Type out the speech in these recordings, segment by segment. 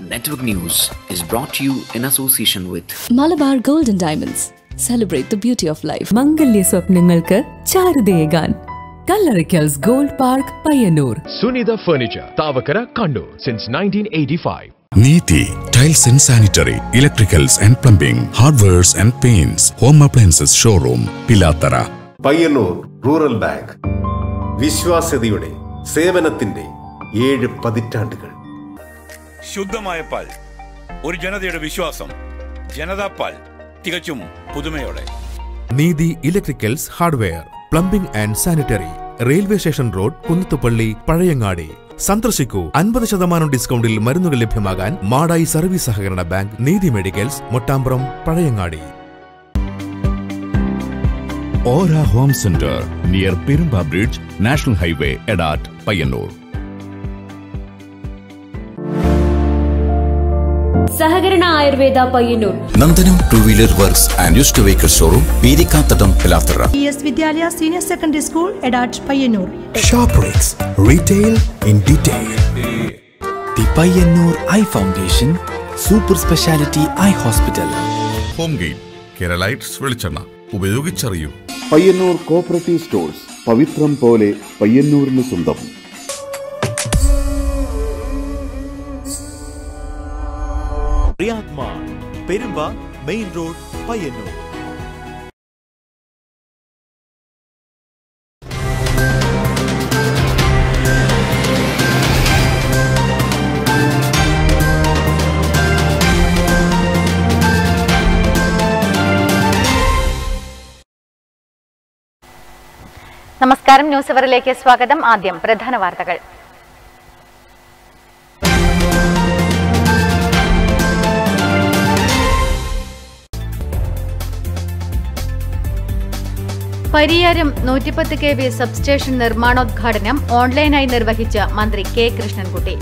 Network News is brought to you in association with Malabar gold and diamonds celebrate the beauty of life മംഗല്യ സ്വപ്നങ്ങൾക്ക് ചാരുതയേകാൻ. Kallarikkals gold park Payyannur. Sunitha Furniture, Tavakara, Kannur, since 1985. Neethi tiles and sanitary electricals and plumbing hardwares and paints home appliances showroom Pilathara Payyannur rural bank. വിശ്വാസ്യതയുടെ സേവനത്തിന്റെ ഏഴ് പതിറ്റാണ്ടുകൾ. ശുദ്ധമായ പാൽ. ഒരു ജനതയുടെ വിശ്വാസം. ജനതാ പാൽ തികച്ചും പുതുമയോടെ. Neethi electricals hardware plumbing and sanitary railway station road Kunnathupalli Pazhayangadi. സന്ദർശിക്കൂ അൻപത് ശതമാനം ഡിസ്കൗണ്ടിൽ മരുന്നുകൾ ലഭ്യമാകാൻ മാടായി സർവീസ് സഹകരണ ബാങ്ക് നീതി മെഡിക്കൽസ് മൊട്ടാമ്പ്രം പഴയങ്ങാടി. ഓര home centre near Perumba bridge national highway Edat Payyannur. സഹകരണ Ayurveda Payyannur. Nandanam two wheeler works and used vehicle showroom Peerikkathadam Pilathara. P S Vidyalaya senior secondary school Edat Payyannur. Shoprex retail in detail the Payyannur eye foundation super speciality eye hospital home game Keralites വെളിച്ചെണ്ണ ഉപയോഗിച്ചറിയൂ Payyanur cooperative stores പവിത്രം പോലെ പയ്യന്നൂരിന് സ്വന്തം mall Perumba main road Payyannur നമസ്കാരം. News അവറിലേക്ക് സ്വാഗതം. ആദ്യം പ്രധാന വാർത്തകൾ. പരിയാരം നൂറ്റിപ്പത്ത് കെ വി സബ്സ്റ്റേഷൻ നിർമ്മാണോദ്ഘാടനം ഓൺലൈനായി നിർവഹിച്ച മന്ത്രി കെ കൃഷ്ണൻകുട്ടി.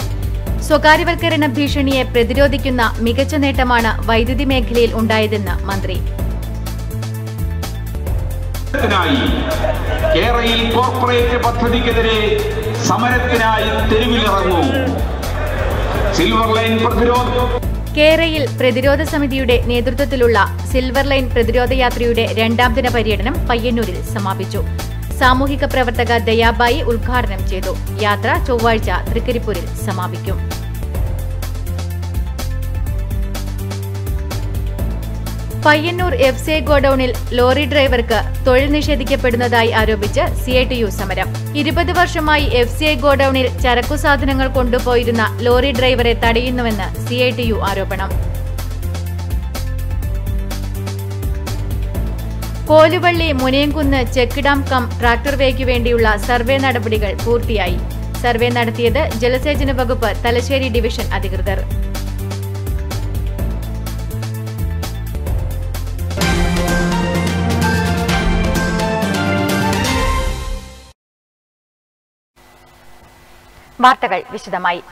സ്വകാര്യവൽക്കരണ ഭീഷണിയെ പ്രതിരോധിക്കുന്ന മികച്ച നേട്ടമാണ് വൈദ്യുതി മേഖലയിൽ ഉണ്ടായതെന്ന് മന്ത്രി. കോർപ്പറേറ്റ് പദ്ധതിക്കെതിരെ സമരത്തിനായി തെരുവിലിറങ്ങൂ. സിൽവർ ലൈൻ പ്രതിരോധ. കേരയിൽ പ്രതിരോധ സമിതിയുടെ നേതൃത്വത്തിലുള്ള സിൽവർ ലൈൻ പ്രതിരോധ യാത്രയുടെ രണ്ടാം ദിന പര്യടനം പയ്യന്നൂരിൽ സമാപിച്ചു. സാമൂഹിക പ്രവർത്തക ദയാബായി ഉദ്ഘാടനം ചെയ്തു. യാത്ര ചൊവ്വാഴ്ച തൃക്കരിപ്പൂരിൽ സമാപിക്കും. പയ്യന്നൂർ എഫ് സി ഐ ഗോഡൌണിൽ ലോറി ഡ്രൈവർക്ക് തൊഴിൽ നിഷേധിക്കപ്പെടുന്നതായി ആരോപിച്ച് സി ഐ ടി യു സമരം. ഇരുപത് വർഷമായി എഫ് സി ഐ ഗോഡൌണിൽ ചരക്കു സാധനങ്ങൾ കൊണ്ടുപോയിരുന്ന ലോറി ഡ്രൈവറെ തടയുന്നുവെന്ന് സി ഐ ടി യു ആരോപണം. Koluvalli Munayamkunnu check dam cum tractor wake വേണ്ടിയുള്ള സർവേ നടപടികൾ പൂർത്തിയായി. സർവേ നടത്തിയത് ജലസേചന വകുപ്പ് തലശ്ശേരി ഡിവിഷൻ അധികൃതർ. വാർത്തകൾ വിശദമായി.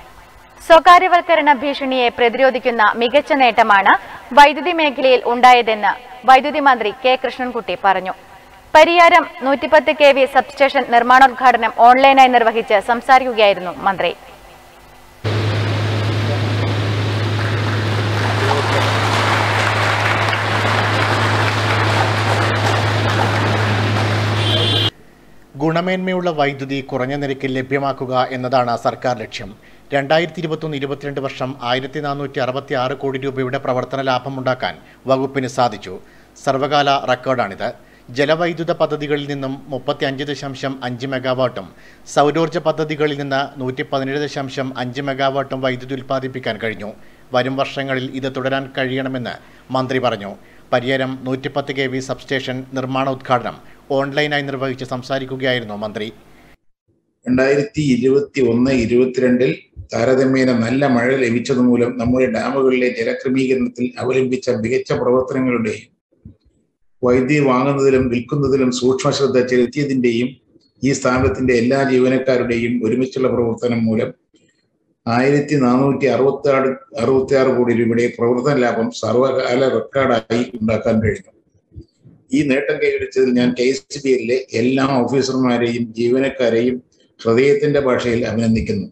സ്വകാര്യവൽക്കരണ ഭീഷണിയെ പ്രതിരോധിക്കുന്ന മികച്ച നേട്ടമാണ് വൈദ്യുതി മേഖലയിൽ ഉണ്ടായതെന്ന് വൈദ്യുതി മന്ത്രി കെ കൃഷ്ണൻകുട്ടി പറഞ്ഞു. പരിയാരം നൂറ്റിപ്പത്ത് കെ വി സബ്സ്റ്റേഷൻ നിർമ്മാണോദ്ഘാടനം ഓൺലൈനായി നിർവഹിച്ച് സംസാരിക്കുകയായിരുന്നു മന്ത്രി. ഗുണമേന്മയുള്ള വൈദ്യുതി കുറഞ്ഞ നിരക്കിൽ ലഭ്യമാക്കുക എന്നതാണ് സർക്കാർ ലക്ഷ്യം. രണ്ടായിരത്തി ഇരുപത്തൊന്ന് ഇരുപത്തിരണ്ട് വർഷം ആയിരത്തി നാനൂറ്റി അറുപത്തി ആറ് കോടി രൂപയുടെ പ്രവർത്തന ലാഭമുണ്ടാക്കാൻ വകുപ്പിന് സാധിച്ചു. സർവകാല റെക്കോർഡാണിത്. ജലവൈദ്യുത പദ്ധതികളിൽ നിന്നും മുപ്പത്തി അഞ്ച് ദശാംശം അഞ്ച് മെഗാവാട്ടും സൗരോർജ പദ്ധതികളിൽ നിന്ന് നൂറ്റി പതിനേഴ് ദശാംശം അഞ്ച് മെഗാവാട്ടും വൈദ്യുതി ഉൽപ്പാദിപ്പിക്കാൻ കഴിഞ്ഞു. വരും വർഷങ്ങളിൽ ഇത് തുടരാൻ കഴിയണമെന്ന് മന്ത്രി പറഞ്ഞു. പരിയാരം നൂറ്റിപ്പത്ത് കെ വി സബ്സ്റ്റേഷൻ നിർമ്മാണോദ്ഘാടനം ഓൺലൈനായി നിർവഹിച്ച് സംസാരിക്കുകയായിരുന്നു മന്ത്രി. രണ്ടായിരത്തി ഇരുപത്തി ഒന്ന് ഇരുപത്തിരണ്ടിൽ താരതമ്യേന നല്ല മഴ ലഭിച്ചതുമൂലം നമ്മുടെ ഡാമുകളിലെ ജലക്രമീകരണത്തിൽ അവലംബിച്ച മികച്ച പ്രവർത്തനങ്ങളുടെയും വൈദ്യുതി വാങ്ങുന്നതിലും വിൽക്കുന്നതിലും സൂക്ഷ്മശ്രദ്ധ ചെലുത്തിയതിന്റെയും ഈ സ്ഥാപനത്തിന്റെ എല്ലാ ജീവനക്കാരുടെയും ഒരുമിച്ചുള്ള പ്രവർത്തനം മൂലം ആയിരത്തി നാനൂറ്റി അറുപത്തി ആറ് അറുപത്തി ആറ് കോടി രൂപയുടെ പ്രവർത്തന ലാഭം സർവകാല റെക്കോർഡായി ഉണ്ടാക്കാൻ കഴിഞ്ഞു. ഈ നേട്ടം കൈവരിച്ചതിൽ ഞാൻ കെ എസ് ബി എല്ലിലെ എല്ലാ ഓഫീസർമാരെയും ജീവനക്കാരെയും ഹൃദയത്തിന്റെ ഭാഷയിൽ അഭിനന്ദിക്കുന്നു.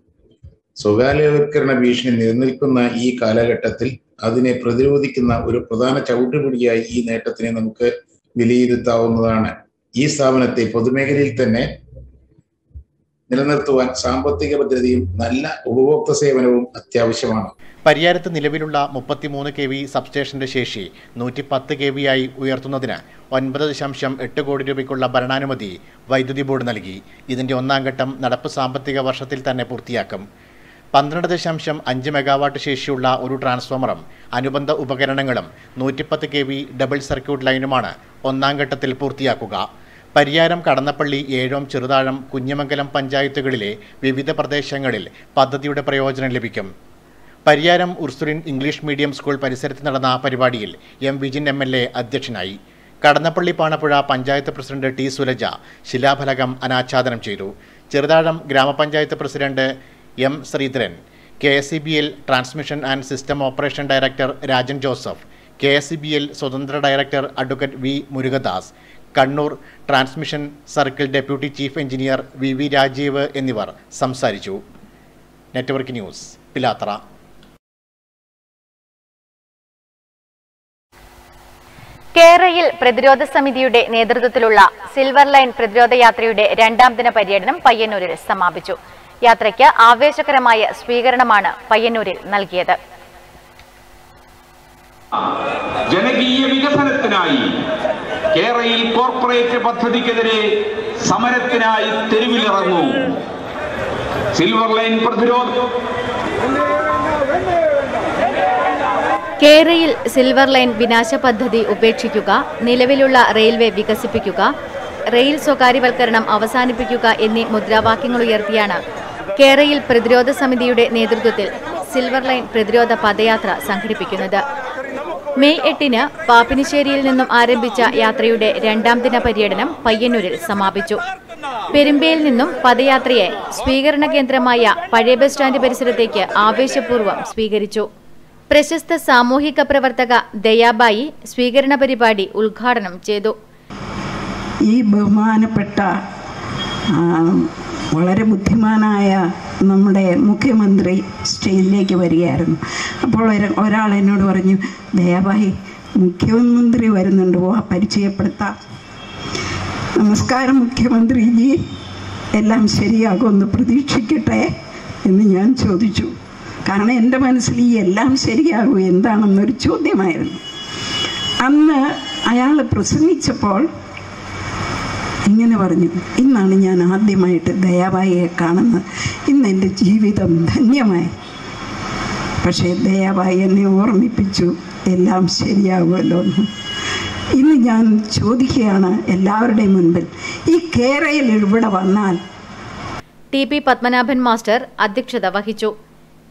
സ്വകാര്യവൽക്കരണ ഭീഷണി നിലനിൽക്കുന്ന ഈ കാലഘട്ടത്തിൽ അതിനെ പ്രതിരോധിക്കുന്ന ഒരു പ്രധാന ചവിട്ടുപിടിയായി ഈ നേട്ടത്തിനെ നമുക്ക് വിലയിരുത്താവുന്നതാണ്. ഈ സ്ഥാപനത്തെ പൊതുമേഖലയിൽ തന്നെ നിലനിർത്തുവാൻ സാമ്പത്തിക ഭദ്രതയും നല്ല ഉപഭോക്തൃ സേവനവും അത്യാവശ്യമാണ്. പരിയാരത്ത് നിലവിലുള്ള മുപ്പത്തിമൂന്ന് കെ വി സബ്സ്റ്റേഷന്റെ ശേഷി നൂറ്റി പത്ത് കെ വി ആയി ഉയർത്തുന്നതിന് ഒൻപത് ദശാംശം എട്ട് കോടി രൂപയ്ക്കുള്ള ഭരണാനുമതി വൈദ്യുതി ബോർഡ് നൽകി. ഇതിന്റെ ഒന്നാം ഘട്ടം നടപ്പ് സാമ്പത്തിക വർഷത്തിൽ തന്നെ പൂർത്തിയാക്കും. പന്ത്രണ്ട് ദശാംശം അഞ്ച് മെഗാവാട്ട് ശേഷിയുള്ള ഒരു ട്രാൻസ്ഫോമറും അനുബന്ധ ഉപകരണങ്ങളും നൂറ്റിപ്പത്ത് കെ വി ഡബിൾ സർക്യൂട്ട് ലൈനുമാണ് ഒന്നാം ഘട്ടത്തിൽ പൂർത്തിയാക്കുക. പരിയാരം കടന്നപ്പള്ളി ഏഴോം ചെറുതാഴം കുഞ്ഞമംഗലം പഞ്ചായത്തുകളിലെ വിവിധ പ്രദേശങ്ങളിൽ പദ്ധതിയുടെ പ്രയോജനം ലഭിക്കും. Pariyaram Ursuline English medium school പരിസരത്ത് നടന്ന പരിപാടിയിൽ M Vijin M L A അധ്യക്ഷനായി. കടന്നപ്പള്ളി പാണപ്പുഴ പഞ്ചായത്ത് പ്രസിഡന്റ് ടി സുലജ ശിലാഫലകം അനാച്ഛാദനം ചെയ്തു. ചെറുതാഴം ഗ്രാമപഞ്ചായത്ത് president M Sreedharan K S C B L transmission and system operation director Rajan Joseph K S C B L സ്വതന്ത്ര director advocate V Murugadas Kannur transmission circle deputy chief engineer V V Rajeev എന്നിവർ സംസാരിച്ചു. Network news Pilathara. കേരയിൽ പ്രതിരോധ സമിതിയുടെ നേതൃത്വത്തിലുള്ള silver line പ്രതിരോധ യാത്രയുടെ രണ്ടാം ദിന പര്യടനം പയ്യന്നൂരിൽ സമാപിച്ചു. യാത്രയ്ക്ക് ആവേശകരമായ സ്വീകരണമാണ് പയ്യന്നൂരിൽ നൽകിയത്. ജനകീയ വികസനത്തിനായി കേരയിൽ കോർപ്പറേറ്റ് പദ്ധതിക്കെതിരെ സമരത്തിനായി തെരുവിലിറങ്ങൂ. സിൽവർ ലൈൻ പ്രതിരോധം കേരയിൽ സിൽവർ ലൈൻ വിനാശ പദ്ധതി ഉപേക്ഷിക്കുക നിലവിലുള്ള റെയിൽവേ വികസിപ്പിക്കുക റെയിൽ സ്വകാര്യവൽക്കരണം അവസാനിപ്പിക്കുക എന്നീ മുദ്രാവാക്യങ്ങൾ ഉയർത്തിയാണ് കേരയിൽ പ്രതിരോധ സമിതിയുടെ നേതൃത്വത്തിൽ സിൽവർ ലൈൻ പ്രതിരോധ പദയാത്ര സംഘടിപ്പിക്കുന്നത്. മെയ് എട്ടിന് പാപ്പിനിശ്ശേരിയിൽ നിന്നും ആരംഭിച്ച യാത്രയുടെ രണ്ടാം ദിന പര്യടനം പയ്യന്നൂരിൽ സമാപിച്ചു. പെരുമ്പയിൽ നിന്നും പദയാത്രയെ സ്വീകരണ കേന്ദ്രമായ പഴയ ബസ് സ്റ്റാൻഡ് പരിസരത്തേക്ക് ആവേശപൂർവം സ്വീകരിച്ചു. പ്രശസ്ത സാമൂഹിക പ്രവർത്തക ദയാബായി സ്വീകരണ പരിപാടി ഉദ്ഘാടനം ചെയ്തു. ഈ ബഹുമാനപ്പെട്ട വളരെ ബുദ്ധിമാനായ നമ്മുടെ മുഖ്യമന്ത്രി സ്റ്റേജിലേക്ക് വരികയായിരുന്നു. അപ്പോൾ ഒരാൾ എന്നോട് പറഞ്ഞു ദയവായി മുഖ്യമന്ത്രി വരുന്നുണ്ട് ആ പരിചയപ്പെടുത്താം. നമസ്കാരം മുഖ്യമന്ത്രിജി. എല്ലാം ശരിയാകുമെന്ന് പ്രതീക്ഷിക്കട്ടെ എന്ന് ഞാൻ ചോദിച്ചു. കാരണം എന്റെ മനസ്സിൽ ഈ എല്ലാം ശരിയാകും എന്താണെന്നൊരു ചോദ്യമായിരുന്നു. അന്ന് അയാൾ പ്രസംഗിച്ചപ്പോൾ ഇങ്ങനെ പറഞ്ഞു ഇന്നാണ് ഞാൻ ആദ്യമായിട്ട് ദയാബായിയെ കാണുന്നത്. ഇന്ന് എന്റെ ജീവിതം ധന്യമായി. പക്ഷേ ദയാബായി എന്നെ ഓർമ്മിപ്പിച്ചു. എല്ലാം ശരിയാകുമല്ലോ എന്ന്. ഇന്ന് ഞാൻ ചോദിക്കുകയാണ് എല്ലാവരുടെയും മുൻപിൽ ഈ കേരയിൽ ഇവിടെ വന്നാൽ? ടി പി പത്മനാഭൻ മാസ്റ്റർ അധ്യക്ഷത വഹിച്ചു.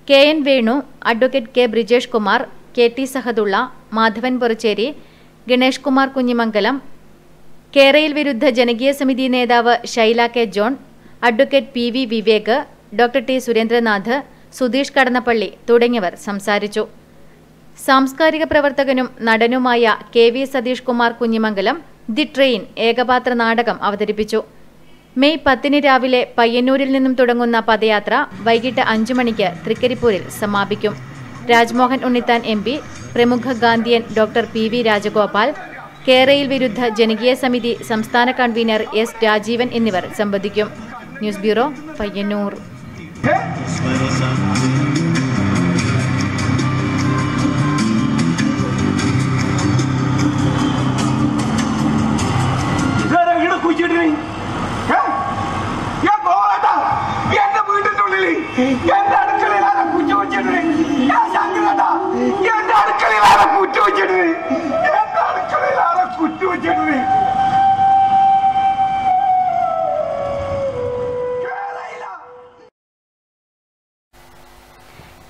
K N Venu advocate K Brijesh Kumar K T Sahadulla Madhavan Porachery Ganesh Kumar Kunhimangalam കേരയിൽ വിരുദ്ധ ജനകീയ സമിതി നേതാവ് Shaila K John advocate P V Vivek doctor T Surendranath Sudheesh Kadannappalli തുടങ്ങിയവർ സംസാരിച്ചു. സാംസ്കാരിക പ്രവർത്തകനും നടനുമായ K V Satheesh Kumar Kunhimangalam the train ഏകപാത്ര നാടകം അവതരിപ്പിച്ചു. മെയ് പത്തിന് രാവിലെ പയ്യന്നൂരിൽ നിന്നും തുടങ്ങുന്ന പദയാത്ര വൈകിട്ട് അഞ്ചു മണിക്ക് തൃക്കരിപ്പൂരിൽ സമാപിക്കും. രാജ്മോഹൻ ഉണ്ണിത്താൻ എം പ്രമുഖ Gandhian doctor P V Rajagopal കേരയിൽ വിരുദ്ധ ജനകീയ സമിതി സംസ്ഥാന കൺവീനർ എസ് രാജീവൻ എന്നിവർ സംബന്ധിക്കും ന്യൂസ് ബ്യൂറോ പയ്യന്നൂർ. എന്റെ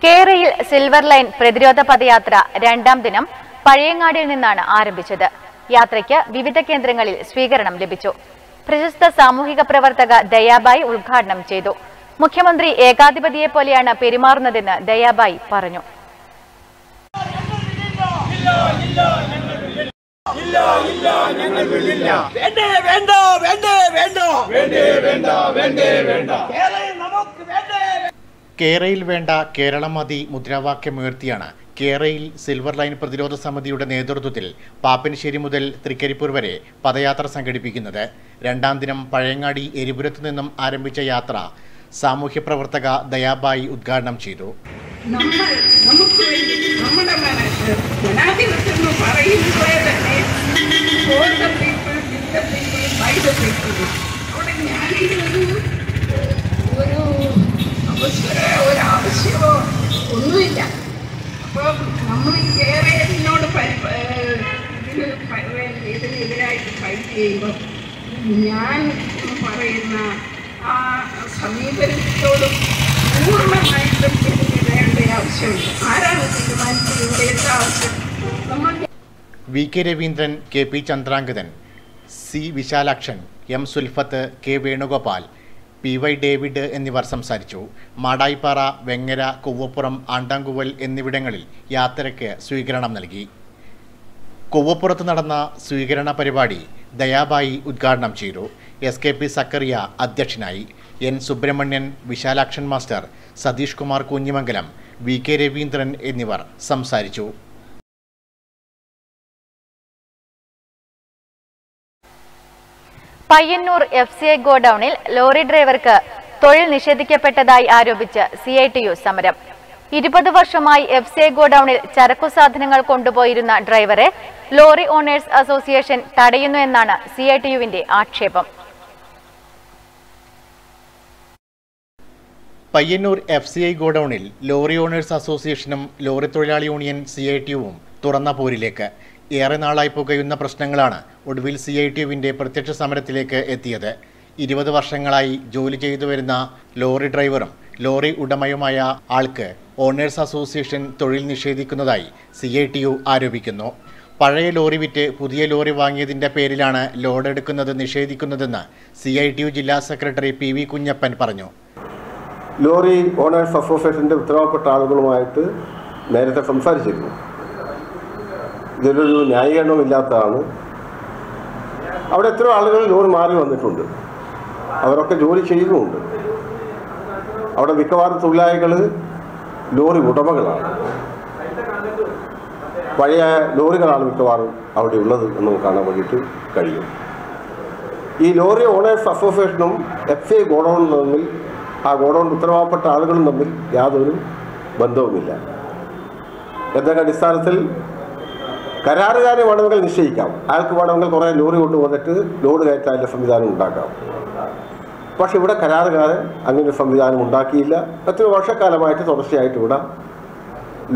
കേരയിൽ സിൽവർ ലൈൻ പ്രതിരോധ പദയാത്ര രണ്ടാം ദിനം പഴയങ്ങാടിയിൽ നിന്നാണ് ആരംഭിച്ചത്. യാത്രയ്ക്ക് വിവിധ കേന്ദ്രങ്ങളിൽ സ്വീകരണം ലഭിച്ചു. പ്രശസ്ത സാമൂഹിക പ്രവർത്തക ദയാബായി ഉദ്ഘാടനം ചെയ്തു. മുഖ്യമന്ത്രി ഏകാധിപതിയെ പോലെയാണ് പെരുമാറുന്നതെന്ന് ദയാബായി പറഞ്ഞു. വേണ്ടേ വേണ്ട വേണ്ടേ വേണ്ട? വേണ്ടേ വേണ്ട വേണ്ടേ വേണ്ട? കേരളം നമുക്ക് വേണ്ടേ കേരയിൽ വേണ്ട കേരളം മതി മുദ്രാവാക്യമുയർത്തിയാണ് കേരയിൽ സിൽവർ ലൈൻ പ്രതിരോധ സമിതിയുടെ നേതൃത്വത്തിൽ പാപ്പിനിശ്ശേരി മുതൽ തൃക്കരിപ്പൂർ വരെ പദയാത്ര സംഘടിപ്പിക്കുന്നത്. രണ്ടാം ദിനം പഴയങ്ങാടി എരിപുരത്തു നിന്നും ആരംഭിച്ച യാത്ര സാമൂഹ്യ പ്രവർത്തക ദയാബായി ഉദ്ഘാടനം ചെയ്തു. നമ്മൾ നമുക്ക് അവസരമോ ഒരു ആവശ്യമോ ഒന്നുമില്ല അപ്പോൾ നമ്മൾ കേരളത്തിനോട് ഇതിന് ഇതിനെതിരായിട്ട് ഫൈറ്റ് ചെയ്യുമ്പോൾ ഞാൻ പറയുന്ന ആ സമീപനത്തോടും പൂർണമായിട്ടും ഇതിനെതിരേണ്ട ആവശ്യമുണ്ട്. ആരാണ് തീരുമാനിച്ചത്? എന്താ ആവശ്യം? V K Raveendran K P Chandrangadan C Visalakshan M Sulfath K Venugopal P Y David എന്നിവർ സംസാരിച്ചു. മാടായിപ്പാറ വെങ്ങര കൊവ്വപ്പുറം ആണ്ടാങ്കുവൽ എന്നിവിടങ്ങളിൽ യാത്രയ്ക്ക് സ്വീകരണം നൽകി. കൊവ്വപ്പുറത്ത് നടന്ന സ്വീകരണ പരിപാടി ദയാബായി ഉദ്ഘാടനം ചെയ്തു. എസ് കെ പി സക്കറിയ അധ്യക്ഷനായി. N Subrahmanyan Visalakshan master Satheesh Kumar Kunhimangalam V K Raveendran എന്നിവർ സംസാരിച്ചു. പയ്യന്നൂർ എഫ് സി ഐ ഗോഡൌണിൽ ലോറി ഡ്രൈവർക്ക് തൊഴിൽ നിഷേധിക്കപ്പെട്ടതായി ആരോപിച്ച് സി ഐ ടി യു സമരം. ഇരുപത് വർഷമായി എഫ് സി ഐ ഗോഡൌണിൽ ചരക്കു സാധനങ്ങൾ കൊണ്ടുപോയിരുന്ന ഡ്രൈവറെ ലോറി ഓണേഴ്സ് അസോസിയേഷൻ തടയുന്നു എന്നാണ് സി ഐ ടി യുവിന്റെ ആക്ഷേപം. പയ്യന്നൂർ എഫ് സി ഐ ഗോഡൌണിൽ ലോറി ഓണേഴ്സ് അസോസിയേഷനും ലോറി തൊഴിലാളി യൂണിയൻ സി ഐ ടി യുവും തുറന്ന പോരിലേക്ക്. ഏറെ നാളായി പുകയുന്ന പ്രശ്നങ്ങളാണ് ഒടുവിൽ സി ഐ ടി യുവിന്റെ പ്രത്യക്ഷ സമരത്തിലേക്ക് എത്തിയത്. ഇരുപത് വർഷങ്ങളായി ജോലി ചെയ്തു വരുന്ന ലോറി ഡ്രൈവറും ലോറി ഉടമയുമായ ആൾക്ക് ഓണേഴ്സ് അസോസിയേഷൻ തൊഴിൽ നിഷേധിക്കുന്നതായി സി ഐ ടി യു ആരോപിക്കുന്നു. പഴയ ലോറി വിറ്റ് പുതിയ ലോറി വാങ്ങിയതിന്റെ പേരിലാണ് ലോഡ് എടുക്കുന്നത് നിഷേധിക്കുന്നതെന്ന് സി ഐ ടി യു ജില്ലാ സെക്രട്ടറി പി വി കുഞ്ഞപ്പൻ പറഞ്ഞു. ലോറി ഓണേഴ്സ് അസോസിയേഷന്റെ ഉത്തരവാദപ്പെട്ട ആളുകളുമായിട്ട് നേരത്തെ സംസാരിച്ചിരുന്നു. ഇതിലൊരു ന്യായീകരണമില്ലാത്തതാണ് അവിടെ എത്ര ആളുകൾ ലോറി മാറി വന്നിട്ടുണ്ട്. അവരൊക്കെ ജോലി ചെയ്യുന്നുമുണ്ട് അവിടെ മിക്കവാറും തൊഴിലാളികൾ ലോറി ഉടമകളാണ്. പഴയ ലോറികളാണ് മിക്കവാറും അവിടെ ഉള്ളത് എന്ന് കാണാൻ വേണ്ടിയിട്ട് കഴിയും. ഈ ലോറി ഓണേഴ്സ് അസോസിയേഷനും എഫ് ഐ ഗോഡൌണും തമ്മിൽ ആ ഗോഡൌൺ ഉത്തരവാദപ്പെട്ട ആളുകളും തമ്മിൽ യാതൊരു ബന്ധവുമില്ല. എന്നൊക്കെ അടിസ്ഥാനത്തിൽ കരാറുകാരെ വേണമെങ്കിൽ നിശ്ചയിക്കാം. അയാൾക്ക് വേണമെങ്കിൽ കുറേ ലോറി കൊണ്ടുവന്നിട്ട് ലോഡ് കയറ്റാനുള്ള സംവിധാനം ഉണ്ടാക്കാം. പക്ഷെ ഇവിടെ കരാറുകാരൻ അങ്ങനെ സംവിധാനം ഉണ്ടാക്കിയില്ല. എത്ര വർഷക്കാലമായിട്ട് തുടർച്ചയായിട്ട് ഇവിടെ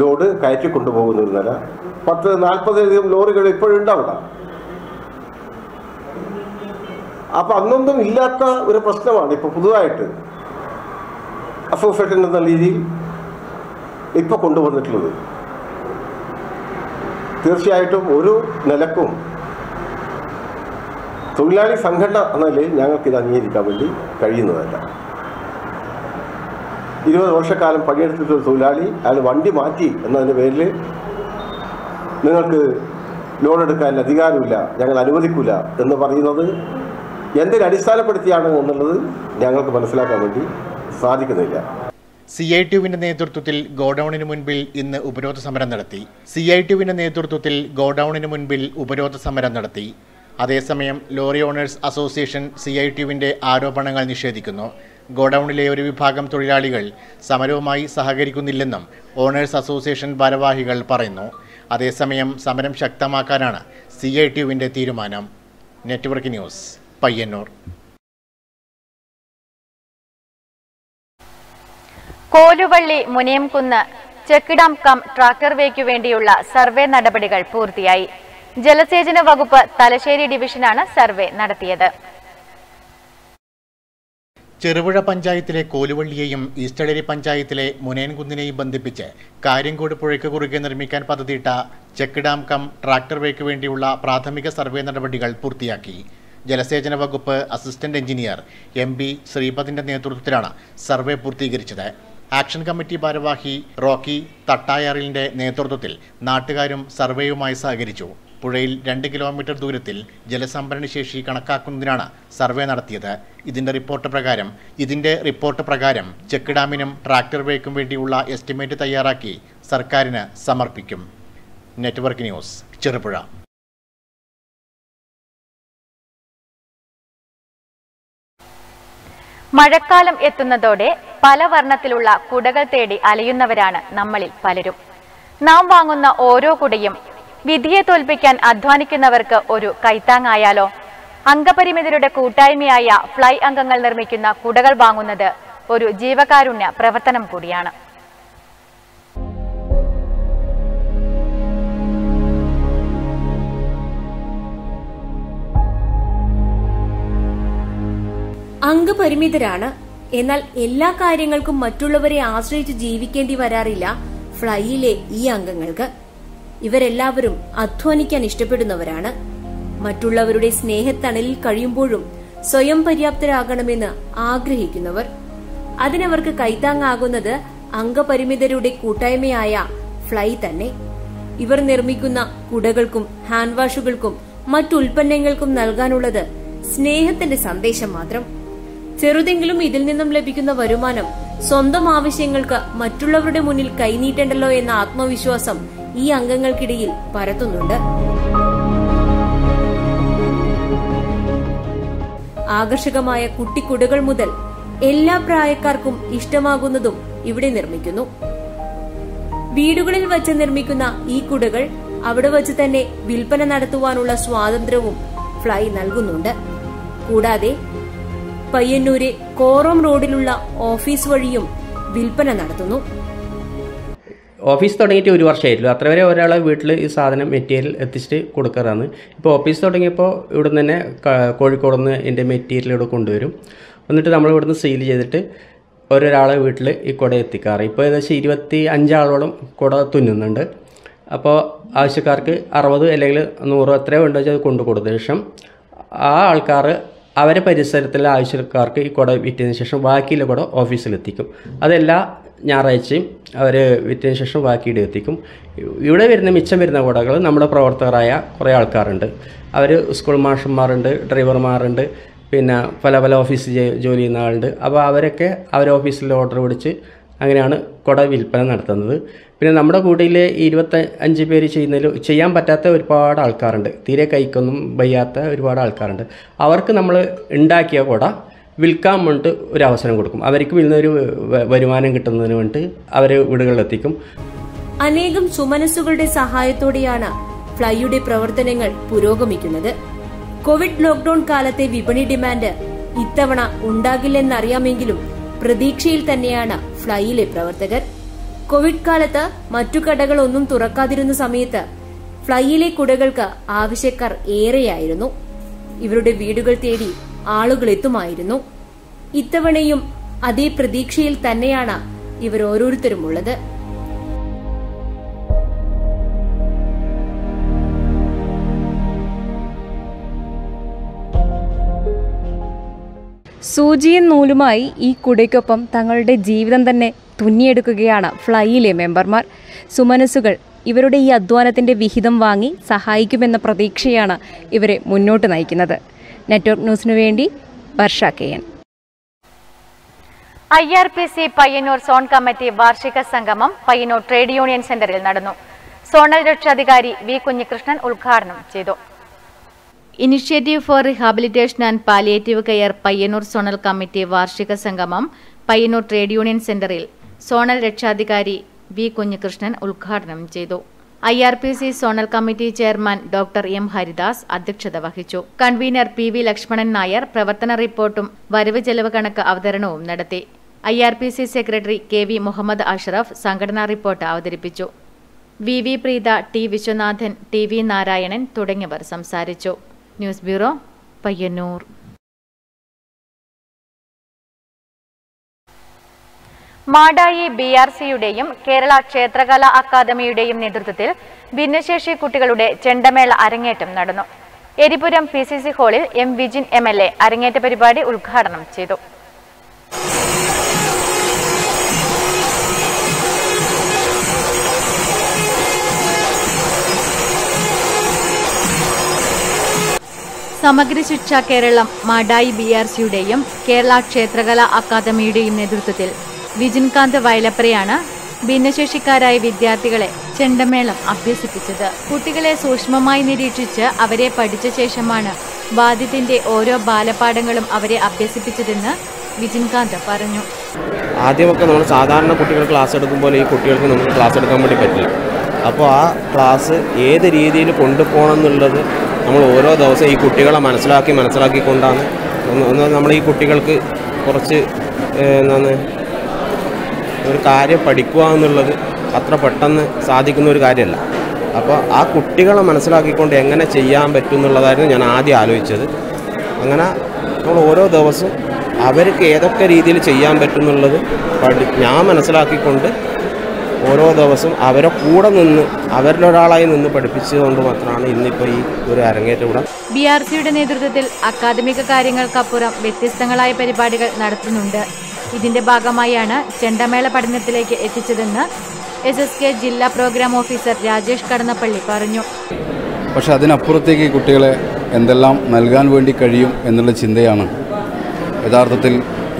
ലോഡ് കയറ്റി കൊണ്ടുപോകുന്ന നില. പത്ത് നാൽപ്പതിലധികം ലോറികൾ ഇപ്പോഴും ഉണ്ടാവുക അപ്പൊ അന്നൊന്നും ഇല്ലാത്ത ഒരു പ്രശ്നമാണ് ഇപ്പൊ പുതുതായിട്ട് അസോസിയേഷൻ എന്ന രീതിയിൽ ഇപ്പൊ കൊണ്ടുവന്നിട്ടുള്ളത്. തീർച്ചയായിട്ടും ഒരു നിലക്കും തൊഴിലാളി സംഘടന എന്ന നിലയിൽ ഞങ്ങൾക്ക് ഇത് അംഗീകരിക്കാൻ വേണ്ടി കഴിയുന്നതല്ല. ഇരുപത് വർഷക്കാലം പണിയെടുത്തിട്ടൊരു തൊഴിലാളി അയാൾ വണ്ടി മാറ്റി എന്നതിന്റെ പേരിൽ നിങ്ങൾക്ക് ലോൺ എടുക്കാൻ അധികാരമില്ല ഞങ്ങൾ അനുവദിക്കില്ല എന്ന് പറയുന്നത് എന്തിനടിസ്ഥാനപ്പെടുത്തിയാണ് എന്നുള്ളത് ഞങ്ങൾക്ക് മനസ്സിലാക്കാൻ വേണ്ടി സാധിക്കുന്നില്ല. സി ഐ ടിയുവിന്റെ നേതൃത്വത്തിൽ ഗോഡൌണിന് മുൻപിൽ ഇന്ന് ഉപരോധ സമരം നടത്തി. സി ഐ ടിയുവിന്റെ നേതൃത്വത്തിൽ ഗോഡൌണിന് മുൻപിൽ ഉപരോധ സമരം നടത്തി. അതേസമയം lorry owners association C I ടിയുവിന്റെ ആരോപണങ്ങൾ നിഷേധിക്കുന്നു. ഗോഡൌണിലെ ഒരു വിഭാഗം തൊഴിലാളികൾ സമരവുമായി സഹകരിക്കുന്നില്ലെന്നും ഓണേഴ്സ് അസോസിയേഷൻ ഭാരവാഹികൾ പറയുന്നു. അതേസമയം സമരം ശക്തമാക്കാനാണ് സി ഐ ടിയുവിന്റെ തീരുമാനം. Network news Payyannur. Koluvalli Muniyamkunnu check dam cum tracker വേക്കു വേണ്ടിയുള്ള സർവേ നടപടികൾ പൂർത്തിയായി. ജലസേചന വകുപ്പ് തലശ്ശേരി ഡിവിഷനാണ് സർവേ നടത്തിയത്. ചെറുപുഴ പഞ്ചായത്തിലെ കോലുവള്ളിയെയും ഈസ്റ്റളേരി പഞ്ചായത്തിലെ മുനയൻകുന്നിനെയും ബന്ധിപ്പിച്ച് കാര്യങ്കോട് പുഴയ്ക്ക് കുറുകെ നിർമ്മിക്കാൻ പദ്ധതിയിട്ട check dam cum tractor wake വേണ്ടിയുള്ള പ്രാഥമിക സർവേ നടപടികൾ പൂർത്തിയാക്കി. ജലസേചന വകുപ്പ് അസിസ്റ്റന്റ് എഞ്ചിനീയർ എം ബി ശ്രീപദിന്റെ നേതൃത്വത്തിലാണ് സർവേ പൂർത്തീകരിച്ചത്. ആക്ഷൻ കമ്മിറ്റി ഭാരവാഹി റോക്കി തട്ടായാറിലിന്റെ നേതൃത്വത്തിൽ നാട്ടുകാരും സർവേയുമായി സഹകരിച്ചു. പുഴയിൽ രണ്ട് കിലോമീറ്റർ ദൂരത്തിൽ ജലസംഭരണ ശേഷി കണക്കാക്കുന്നതിനാണ് സർവേ നടത്തിയത്. ഇതിന്റെ റിപ്പോർട്ട് പ്രകാരം ഇതിന്റെ റിപ്പോർട്ട് പ്രകാരം ചെക്ക് ഡാമിനും ട്രാക്ടർ വേക്കും വേണ്ടിയുള്ള എസ്റ്റിമേറ്റ് തയ്യാറാക്കി സർക്കാരിന് സമർപ്പിക്കും. Network news Cherupuzha. മഴക്കാലം എത്തുന്നതോടെ പല വർണത്തിലുള്ള കുടകൾ തേടി അലയുന്നവരാണ് നമ്മളിൽ പലരും. നാം വാങ്ങുന്ന ഓരോ കുടയും വിധിയെ തോൽപ്പിക്കാൻ അധ്വാനിക്കുന്നവർക്ക് ഒരു കൈത്താങ്ങായാലോ? അംഗപരിമിതരുടെ കൂട്ടായ്മയായ ഫ്ലൈ അംഗങ്ങൾ നിർമ്മിക്കുന്ന കുടകൾ വാങ്ങുന്നത് ഒരു ജീവകാരുണ്യ പ്രവർത്തനം കൂടിയാണ്. അംഗപരിമിതരാണ്. എന്നാൽ എല്ലാ കാര്യങ്ങൾക്കും മറ്റുള്ളവരെ ആശ്രയിച്ച് ജീവിക്കേണ്ടി വരാറില്ല ഫ്ലൈയിലെ ഈ അംഗങ്ങൾക്ക്. ഇവരെല്ലാവരും അധ്വാനിക്കാൻ ഇഷ്ടപ്പെടുന്നവരാണ്. മറ്റുള്ളവരുടെ സ്നേഹത്തണലിൽ കഴിയുമ്പോഴും സ്വയം പര്യാപ്തരാകണമെന്ന് ആഗ്രഹിക്കുന്നവർ. അതിനവർക്ക് കൈത്താങ്ങാകുന്നത് അംഗപരിമിതരുടെ കൂട്ടായ്മയായ ഫ്ലൈ തന്നെ. ഇവർ നിർമ്മിക്കുന്ന കുടകൾക്കും ഹാൻഡ് വാഷുകൾക്കും മറ്റുൽപ്പന്നങ്ങൾക്കും നൽകാനുള്ളത് സ്നേഹത്തിന്റെ സന്ദേശം മാത്രം. ചെറുതെങ്കിലും ഇതിൽ നിന്നും ലഭിക്കുന്ന വരുമാനം സ്വന്തം ആവശ്യങ്ങൾക്ക് മറ്റുള്ളവരുടെ മുന്നിൽ കൈനീട്ടണ്ടല്ലോ എന്ന ആത്മവിശ്വാസം ഈ അംഗങ്ങൾക്കിടയിൽ പരത്തുന്നുണ്ട്. ആകർഷകമായ കുട്ടിക്കുടകൾ മുതൽ എല്ലാ പ്രായക്കാർക്കും ഇഷ്ടമാകുന്നതും ഇവിടെ നിർമ്മിക്കുന്നു. വീടുകളിൽ വച്ച് നിർമ്മിക്കുന്ന ഈ കുടകൾ അവിടെ വച്ച് തന്നെ വിൽപ്പന നടത്തുവാനുള്ള സ്വാതന്ത്ര്യവും ഫ്ലൈ നൽകുന്നുണ്ട്. കൂടാതെ പയ്യന്നൂരെ കോറം റോഡിലുള്ള ഓഫീസ് വഴിയും വിൽപ്പന നടത്തുന്നു. ഓഫീസ് തുടങ്ങിയിട്ട് ഒരു വർഷമായിട്ടുള്ളൂ അത്ര വരെ ഒരാളെ വീട്ടിൽ ഈ സാധനം മെറ്റീരിയൽ എത്തിച്ചിട്ട് കൊടുക്കാറാണ്. ഇപ്പോൾ ഓഫീസ് തുടങ്ങിയപ്പോൾ ഇവിടെ നിന്ന് തന്നെ കോഴിക്കോട് നിന്ന് എന്റെ മെറ്റീരിയൽ ഇവിടെ കൊണ്ടുവരും. എന്നിട്ട് നമ്മൾ ഇവിടുന്ന് സെയിൽ ചെയ്തിട്ട് ഓരോരാളെ വീട്ടിൽ ഈ കുട എത്തിക്കാറ്. ഇപ്പോൾ ഏകദേശം ഇരുപത്തി അഞ്ചാളോളം കുട തുന്നുന്നുണ്ട്. അപ്പോൾ ആവശ്യക്കാർക്ക് അറുപത് അല്ലെങ്കിൽ നൂറ് എത്രയോ ഉണ്ടോ വെച്ചാൽ അത് കൊണ്ടു കൊടുത്ത ശേഷം ആ ആൾക്കാർ അവരെ പരിസരത്തിലെ ആവശ്യക്കാർക്ക് ഈ കുട വിറ്റതിന് ശേഷം ബാക്കിയുള്ള കുട ഓഫീസിലെത്തിക്കും. അതെല്ലാ ഞായറാഴ്ചയും അവർ വിറ്റതിന് ശേഷം ബാക്കിയുടെ എത്തിക്കും. ഇവിടെ വരുന്ന മിച്ചം വരുന്ന കുടകൾ നമ്മുടെ പ്രവർത്തകരായ കുറേ ആൾക്കാരുണ്ട്. അവർ സ്കൂൾ മാഷന്മാരുണ്ട് ഡ്രൈവർമാരുണ്ട് പിന്നെ പല പല ഓഫീസിൽ ജോലി ചെയ്യുന്ന ആളുണ്ട്. അപ്പോൾ അവരൊക്കെ അവർ ഓഫീസിൽ ഓർഡർ പിടിച്ച് അങ്ങനെയാണ് കുട വിൽപ്പന നടത്തുന്നത്. പിന്നെ നമ്മുടെ കൂട്ടയിൽ ഇരുപത്തി അഞ്ച് പേര് ചെയ്യുന്നതിൽ ചെയ്യാൻ പറ്റാത്ത ഒരുപാട് ആൾക്കാരുണ്ട്. തീരെ കൈക്കൊന്നും വയ്യാത്ത ഒരുപാട് ആൾക്കാരുണ്ട്. അവർക്ക് നമ്മൾ ഉണ്ടാക്കിയ കുട വിൽക്കാൻ വേണ്ടിയിട്ട് ഒരു അവസരം കൊടുക്കും. അവർക്ക് വിൽന്നൊരു വരുമാനം കിട്ടുന്നതിന് വേണ്ടിയിട്ട് അവരെ വീടുകളിലെത്തിക്കും അനേകം സുമനസ്സുകളുടെ സഹായത്തോടെയാണ് ഫ്ലൈയുടെ പ്രവർത്തനങ്ങൾ പുരോഗമിക്കുന്നത്. കോവിഡ് ലോക്ഡൌൺ കാലത്തെ വിപണി ഡിമാൻഡ് ഇത്തവണ ഉണ്ടാകില്ലെന്നറിയാമെങ്കിലും പ്രതീക്ഷയിൽ തന്നെയാണ് ഫ്ലൈയിലെ പ്രവർത്തകർ. കോവിഡ് കാലത്ത് മറ്റു കടകൾ ഒന്നും തുറക്കാതിരുന്ന സമയത്ത് ഫ്ലൈയിലെ കുടകൾക്ക് ആവശ്യക്കാർ ഏറെയായിരുന്നു. ഇവരുടെ വീടുകൾ തേടി ആളുകൾ എത്തുമായിരുന്നു. ഇത്തവണയും അതേ പ്രതീക്ഷയിൽ തന്നെയാണ് ഇവർ ഓരോരുത്തരുമുള്ളത് സൂചിയും നൂലുമായി ഈ കുടയ്ക്കൊപ്പം തങ്ങളുടെ ജീവിതം തന്നെ തുന്നിയെടുക്കുകയാണ് ഫ്ലൈയിലെ മെമ്പർമാർ. സുമനസ്സുകൾ ഇവരുടെ ഈ അധ്വാനത്തിന്റെ വിഹിതം വാങ്ങി സഹായിക്കുമെന്ന പ്രതീക്ഷയാണ് ഇവരെ മുന്നോട്ട് നയിക്കുന്നത്. നെറ്റ്വർക്ക് ന്യൂസിനു വേണ്ടി Varsha K N. I R P C Payyannur zone committee വാർഷിക സംഗമം പയ്യന്നൂർ ട്രേഡ് യൂണിയൻ സെന്ററിൽ നടന്നു. സോണൽ രക്ഷാധികാരി വി കുഞ്ഞികൃഷ്ണൻ ഉദ്ഘാടനം ചെയ്തു. Initiative for rehabilitation and palliative care Payyannur zonal committee വാർഷിക സംഗമം പയ്യന്നൂർ ട്രേഡ് യൂണിയൻ സെന്ററിൽ സോണൽ രക്ഷാധികാരി വി കുഞ്ഞികൃഷ്ണൻ ഉദ്ഘാടനം ചെയ്തു. I R P C zonal committee chairman doctor M Haridas അധ്യക്ഷത വഹിച്ചു. Convener P V Lakshmanan Nair പ്രവർത്തന റിപ്പോർട്ടും വരവ് ചെലവ് കണക്ക് അവതരണവും നടത്തി. I R P C secretary K V Muhammad Ashraf സംഘടനാ റിപ്പോർട്ട് അവതരിപ്പിച്ചു. V V Preetha T Viswanathan T V Narayanan തുടങ്ങിയവർ സംസാരിച്ചു. News bureau Payyannur. Madayi B R സിയുടെയും Kerala ക്ഷേത്രകലാ അക്കാദമിയുടെയും നേതൃത്വത്തിൽ ഭിന്നശേഷി കുട്ടികളുടെ ചെണ്ടമേള അരങ്ങേറ്റം നടന്നു. എരിപുരം പി സി സി ഹാളിൽ M Vijin M L A അരങ്ങേറ്റ പരിപാടി ഉദ്ഘാടനം ചെയ്തു. സമഗ്ര ശിക്ഷ കേരളം മാടായി ബി ആർ സിയുടെയും കേരള ക്ഷേത്രകലാ അക്കാദമിയുടെയും നേതൃത്വത്തിൽ. വിജിൻകാന്ത് വയലപ്രയാണ് ഭിന്നശേഷിക്കാരായ വിദ്യാർത്ഥികളെ ചെണ്ടമേളം അഭ്യസിപ്പിച്ചത്. കുട്ടികളെ സൂക്ഷ്മമായി നിരീക്ഷിച്ച് അവരെ പഠിച്ച ശേഷമാണ് വാദ്യത്തിന്റെ ഓരോ ബാലപാഠങ്ങളും അവരെ അഭ്യസിപ്പിച്ചതെന്ന് വിജിൻകാന്ത് പറഞ്ഞു. ആദ്യമൊക്കെ നമ്മൾ സാധാരണ കുട്ടികൾ ക്ലാസ് എടുക്കുമ്പോൾ ഈ കുട്ടികൾക്ക് നമുക്ക് ക്ലാസ് എടുക്കാൻ വേണ്ടി പറ്റില്ല. അപ്പോൾ ആ ക്ലാസ് ഏത് രീതിയിൽ കൊണ്ടുപോകണം എന്നുള്ളത് നമ്മൾ ഓരോ ദിവസം ഈ കുട്ടികളെ മനസ്സിലാക്കി മനസ്സിലാക്കിക്കൊണ്ടാണ്. ഒന്ന് നമ്മൾ ഈ കുട്ടികൾക്ക് കുറച്ച് എന്താണ് ഒരു കാര്യം പഠിക്കുക എന്നുള്ളത് അത്ര പെട്ടെന്ന് സാധിക്കുന്ന ഒരു കാര്യമല്ല. അപ്പോൾ ആ കുട്ടികളെ മനസ്സിലാക്കിക്കൊണ്ട് എങ്ങനെ ചെയ്യാൻ പറ്റും എന്നുള്ളതായിരുന്നു ഞാൻ ആദ്യം ആലോചിച്ചത്. അങ്ങനെ നമ്മൾ ഓരോ ദിവസവും അവർക്ക് ഏതൊക്കെ രീതിയിൽ ചെയ്യാൻ പറ്റും എന്നുള്ളത് പഠി ഞാൻ മനസ്സിലാക്കിക്കൊണ്ട് ഓരോ ദിവസവും അവരെ കൂടെ നിന്ന് അവരിൽ ഒരാളായി നിന്ന് പഠിപ്പിച്ചുകൊണ്ട് മാത്രമാണ് ഇന്നിപ്പോൾ ഈ ഒരു അരങ്ങേറ്റം ഇവിടെ. ബി ആർ സിയുടെ നേതൃത്വത്തിൽ അക്കാദമിക കാര്യങ്ങൾക്കപ്പുറം വ്യത്യസ്തങ്ങളായ പരിപാടികൾ നടത്തുന്നുണ്ട്. ഇതിന്റെ ഭാഗമായാണ് ചെണ്ടമേള പഠനത്തിലേക്ക് എത്തിച്ചതെന്ന് എസ് എസ് കെ ജില്ലാ പ്രോഗ്രാം ഓഫീസർ രാജേഷ് കടന്നപ്പള്ളി പറഞ്ഞു. പക്ഷെ അതിനപ്പുറത്തേക്ക് കുട്ടികളെ എന്തെല്ലാം നൽകാൻ വേണ്ടി കഴിയും എന്നുള്ള ചിന്തയാണ് യഥാർത്ഥത്തിൽ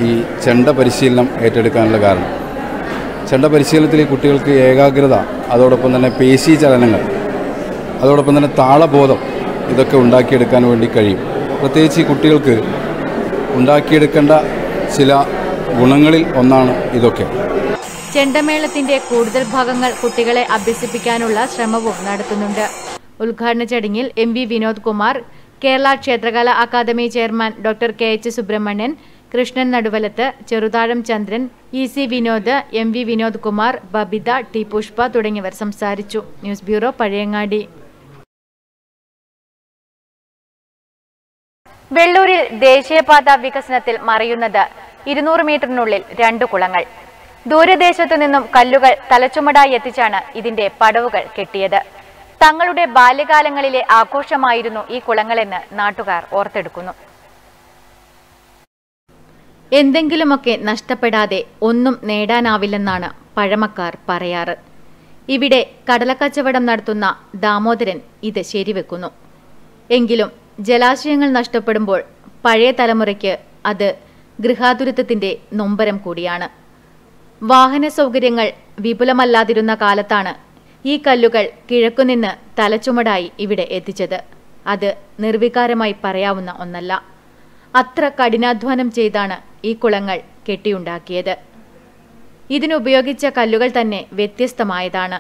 ഈ ചെണ്ട പരിശീലനം ഏറ്റെടുക്കാനുള്ള കാരണം. ചെണ്ട പരിശീലനത്തിൽ കുട്ടികൾക്ക് ഏകാഗ്രത അതോടൊപ്പം തന്നെ പേശി ചലനങ്ങൾ അതോടൊപ്പം തന്നെ താളബോധം ഇതൊക്കെ ഉണ്ടാക്കിയെടുക്കാൻ വേണ്ടി കഴിയും. പ്രത്യേകിച്ച് ഈ കുട്ടികൾക്ക് ഉണ്ടാക്കിയെടുക്കേണ്ട ചില ഗുണങ്ങളിൽ ഒന്നാണ് ഇതൊക്കെ. ചെണ്ടമേളത്തിന്റെ കൂടുതൽ ഭാഗങ്ങൾ കുട്ടികളെ അഭ്യസിപ്പിക്കാനുള്ള ശ്രമവും നടത്തുന്നുണ്ട്. ഉദ്ഘാടന ചടങ്ങിൽ M V Vinod Kumar Kerala Kshetrakala academy chairman doctor K H Subrahmanyan Krishnan Naduvalath Cheruthazham Chandran E C Vinod M V Vinod Kumar Babitha T Pushpa തുടങ്ങിയവർ സംസാരിച്ചു. News bureau Pazhayangadi. വെള്ളൂരിൽ ദേശീയപാത വികസനത്തിൽ മറിയുന്നത് ഇരുന്നൂറ് മീറ്ററിനുള്ളിൽ രണ്ടു കുളങ്ങൾ. ദൂരദേശത്തു നിന്നും കല്ലുകൾ തലച്ചുമടായി എത്തിച്ചാണ് ഇതിന്റെ പടവുകൾ കെട്ടിയത്. തങ്ങളുടെ ബാല്യകാലങ്ങളിലെ ആഘോഷമായിരുന്നു ഈ കുളങ്ങളെന്ന് നാട്ടുകാർ ഓർത്തെടുക്കുന്നു. എന്തെങ്കിലുമൊക്കെ നഷ്ടപ്പെടാതെ ഒന്നും നേടാനാവില്ലെന്നാണ് പഴമക്കാർ പറയാറ്. ഇവിടെ കടലക്കച്ചവടം നടത്തുന്ന ദാമോദരൻ ഇത് ശരിവെക്കുന്നു. എങ്കിലും ജലാശയങ്ങൾ നഷ്ടപ്പെടുമ്പോൾ പഴയ തലമുറയ്ക്ക് അത് ഗൃഹാതുരത്വത്തിന്റെ നൊമ്പരം കൂടിയാണ്. വാഹന സൗകര്യങ്ങൾ വിപുലമല്ലാതിരുന്ന കാലത്താണ് ഈ കല്ലുകൾ കിഴക്കുനിന്ന് തലച്ചുമടായി ഇവിടെ എത്തിച്ചത്. അത് നിർവികാരമായി പറയാവുന്ന ഒന്നല്ല. അത്ര കഠിനാധ്വാനം ചെയ്താണ് ഈ കുളങ്ങൾ കെട്ടിയുണ്ടാക്കിയത്. ഇതിനുപയോഗിച്ച കല്ലുകൾ തന്നെ വ്യത്യസ്തമായതാണ്.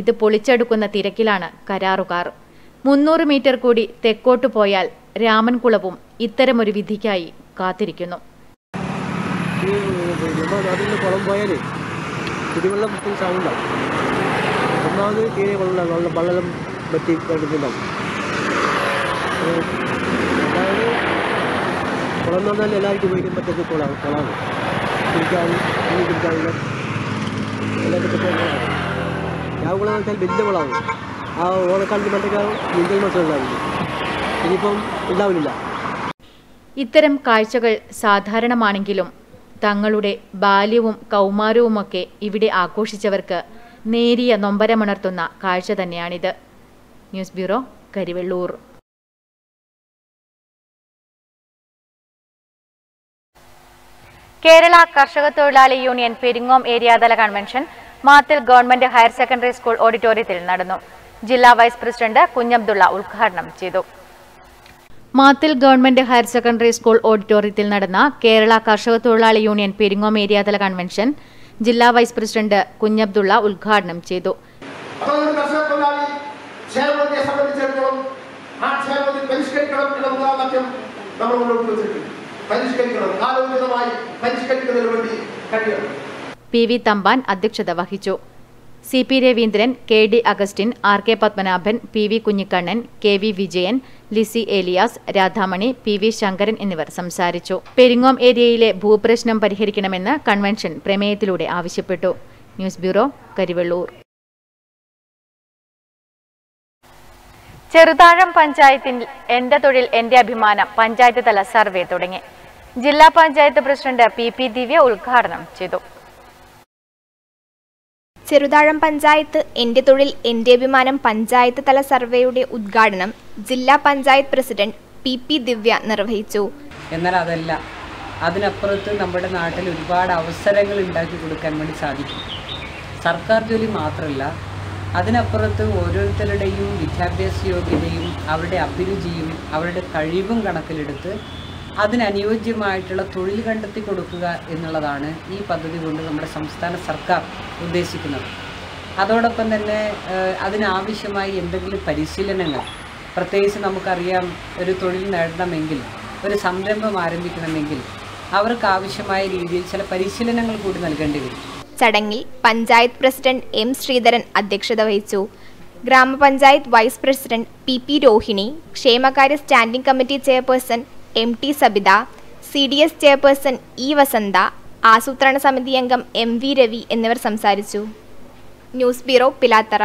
ഇത് പൊളിച്ചെടുക്കുന്ന തിരക്കിലാണ് കരാറുകാർ. മുന്നൂറ് മീറ്റർ കൂടി തെക്കോട്ടു പോയാൽ രാമൻകുളവും ഇത്തരമൊരു വിധിക്കായി കാത്തിരിക്കുന്നു. കുടിവെള്ളം ഒന്നാമത് തീരെ വെള്ളം കുളം എന്ന് പറഞ്ഞാൽ എല്ലാവർക്കും ഉപയോഗിക്കാൻ പറ്റുന്ന കുളമാണ് കുളമാണ് കുടിക്കാനും മീൻ കുടിക്കാനുള്ള എല്ലാവർക്കും പറ്റുന്ന ഞാൻ കുളം വെച്ചാൽ വലിയ കുളമാണ് ആ ഓണക്കാലത്ത് മറ്റേക്കാളും നീന്തൽ മത്സരം ഉണ്ടാവില്ല ഇനിയിപ്പം ഉണ്ടാവില്ല ഇത്തരം കാഴ്ചകൾ സാധാരണമാണെങ്കിലും തങ്ങളുടെ ബാല്യവും കൗമാരവുമൊക്കെ ഇവിടെ ആഘോഷിച്ചവർക്ക് നേരിയ നൊമ്പരമുണർത്തുന്ന കാഴ്ച തന്നെയാണിത്. News bureau Karivellur. കേരള കർഷക തൊഴിലാളി union Peringome ഏരിയാതല convention Mathil government higher secondary school ഓഡിറ്റോറിയത്തിൽ നടന്നു. ജില്ലാ വൈസ് പ്രസിഡന്റ് കുഞ്ഞബ്ദുള്ള ഉദ്ഘാടനം ചെയ്തു. Mathil government higher secondary school ഓഡിറ്റോറിയത്തിൽ നടന്ന കേരള കർഷക തൊഴിലാളി യൂണിയൻ പെരിങ്ങോം ഏരിയാതല കൺവെൻഷൻ ജില്ലാ വൈസ് പ്രസിഡന്റ് കുഞ്ഞബ്ദുള്ള ഉദ്ഘാടനം ചെയ്തു. നമ്മൾ മുന്നോട്ട് വെച്ചിട്ടുണ്ട് പരിഷ്കരിക്കണം കാലോചിതമായി പരിഷ്കരിക്കുന്നതിന് വേണ്ടി കഴിയണം. പി വി തമ്പാൻ അധ്യക്ഷത വഹിച്ചു. C P Raveendran K D Augustine R K Padmanabhan P V Kunhikannan K V Vijayan Lissy Elias Radhamani P V Sankaran എന്നിവർ സംസാരിച്ചു. പെരിങ്ങോം ഏരിയയിലെ ഭൂപ്രശ്നം പരിഹരിക്കണമെന്ന് കൺവെൻഷൻ പ്രമേയത്തിലൂടെ ആവശ്യപ്പെട്ടു. News bureau Karivellur. ചെറുതാഴം പഞ്ചായത്തിൽ എന്റെ തൊഴിൽ എന്റെ അഭിമാനം പഞ്ചായത്ത് തല സർവേ തുടങ്ങി. ജില്ലാ panchayat president P P Divya ഉദ്ഘാടനം ചെയ്തു. ചെറുതാഴം പഞ്ചായത്ത് എന്റെ തൊഴിൽ എന്റെ അഭിമാനം പഞ്ചായത്ത് തല സർവേയുടെ ഉദ്ഘാടനം ജില്ലാ panchayat president P P Divya നിർവഹിച്ചു. എന്നാൽ അതല്ല അതിനപ്പുറത്ത് നമ്മുടെ നാട്ടിൽ ഒരുപാട് അവസരങ്ങൾ ഉണ്ടാക്കി കൊടുക്കാൻ വേണ്ടി സാധിക്കും. സർക്കാർ ജോലി മാത്രമല്ല അതിനപ്പുറത്ത് ഓരോരുത്തരുടെയും വിദ്യാഭ്യാസ യോഗ്യതയും അവരുടെ അഭിരുചിയും അവരുടെ കഴിവും കണക്കിലെടുത്ത് അതിനനുയോജ്യമായിട്ടുള്ള തൊഴിൽ കണ്ടെത്തി കൊടുക്കുക എന്നുള്ളതാണ് ഈ പദ്ധതി കൊണ്ട് നമ്മുടെ സംസ്ഥാന സർക്കാർ ഉദ്ദേശിക്കുന്നത്. അതോടൊപ്പം തന്നെ അതിനാവശ്യമായി എന്തെങ്കിലും പരിശീലനങ്ങൾ പ്രത്യേകിച്ച് നമുക്കറിയാം ഒരു തൊഴിൽ നേടണമെങ്കിൽ ഒരു സംരംഭം ആരംഭിക്കണമെങ്കിൽ അവർക്ക് ആവശ്യമായ രീതിയിൽ ചില പരിശീലനങ്ങൾ കൂടി നൽകേണ്ടി വരും. ചടങ്ങിൽ പഞ്ചായത്ത് പ്രസിഡന്റ് എം ശ്രീധരൻ അധ്യക്ഷത വഹിച്ചു. ഗ്രാമപഞ്ചായത്ത് vice president P P Rohini ക്ഷേമകാര്യ standing committee chairperson M T Sabitha C D S chairperson E Vasantha ആസൂത്രണ സമിതി അംഗം എം വി രവി എന്നിവർ സംസാരിച്ചു. News bureau Pilathara.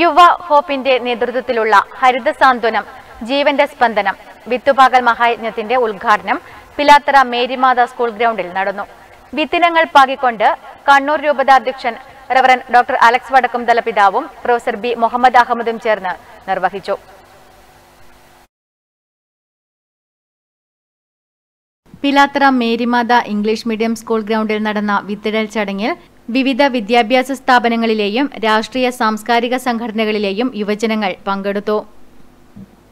യുവ ഹോപ്പിന്റെ നേതൃത്വത്തിലുള്ള ഹരിത സാന്ത്വനം ജീവന്റെ സ്പന്ദനം വിത്തുപാകൽ മഹായജ്ഞത്തിന്റെ ഉദ്ഘാടനം പിലാത്തറ മേരിമാത സ്കൂൾ ഗ്രൗണ്ടിൽ നടന്നു. വിത്തിനങ്ങൾ പാകിക്കൊണ്ട് കണ്ണൂർ രൂപതാധ്യക്ഷൻ റവറൻ ഡോക്ടർ അലക്സ് വടക്കുംതല പിതാവും പ്രൊഫസർ ബി മുഹമ്മദ് അഹമ്മദും ചേർന്ന് നിർവഹിച്ചു. Pilathara Marymatha English medium school ഗ്രൗണ്ടിൽ നടന്ന വിത്തിടൽ ചടങ്ങിൽ വിവിധ വിദ്യാഭ്യാസ സ്ഥാപനങ്ങളിലെയും രാഷ്ട്രീയ സാംസ്കാരിക സംഘടനകളിലെയും യുവജനങ്ങൾ പങ്കെടുത്തു.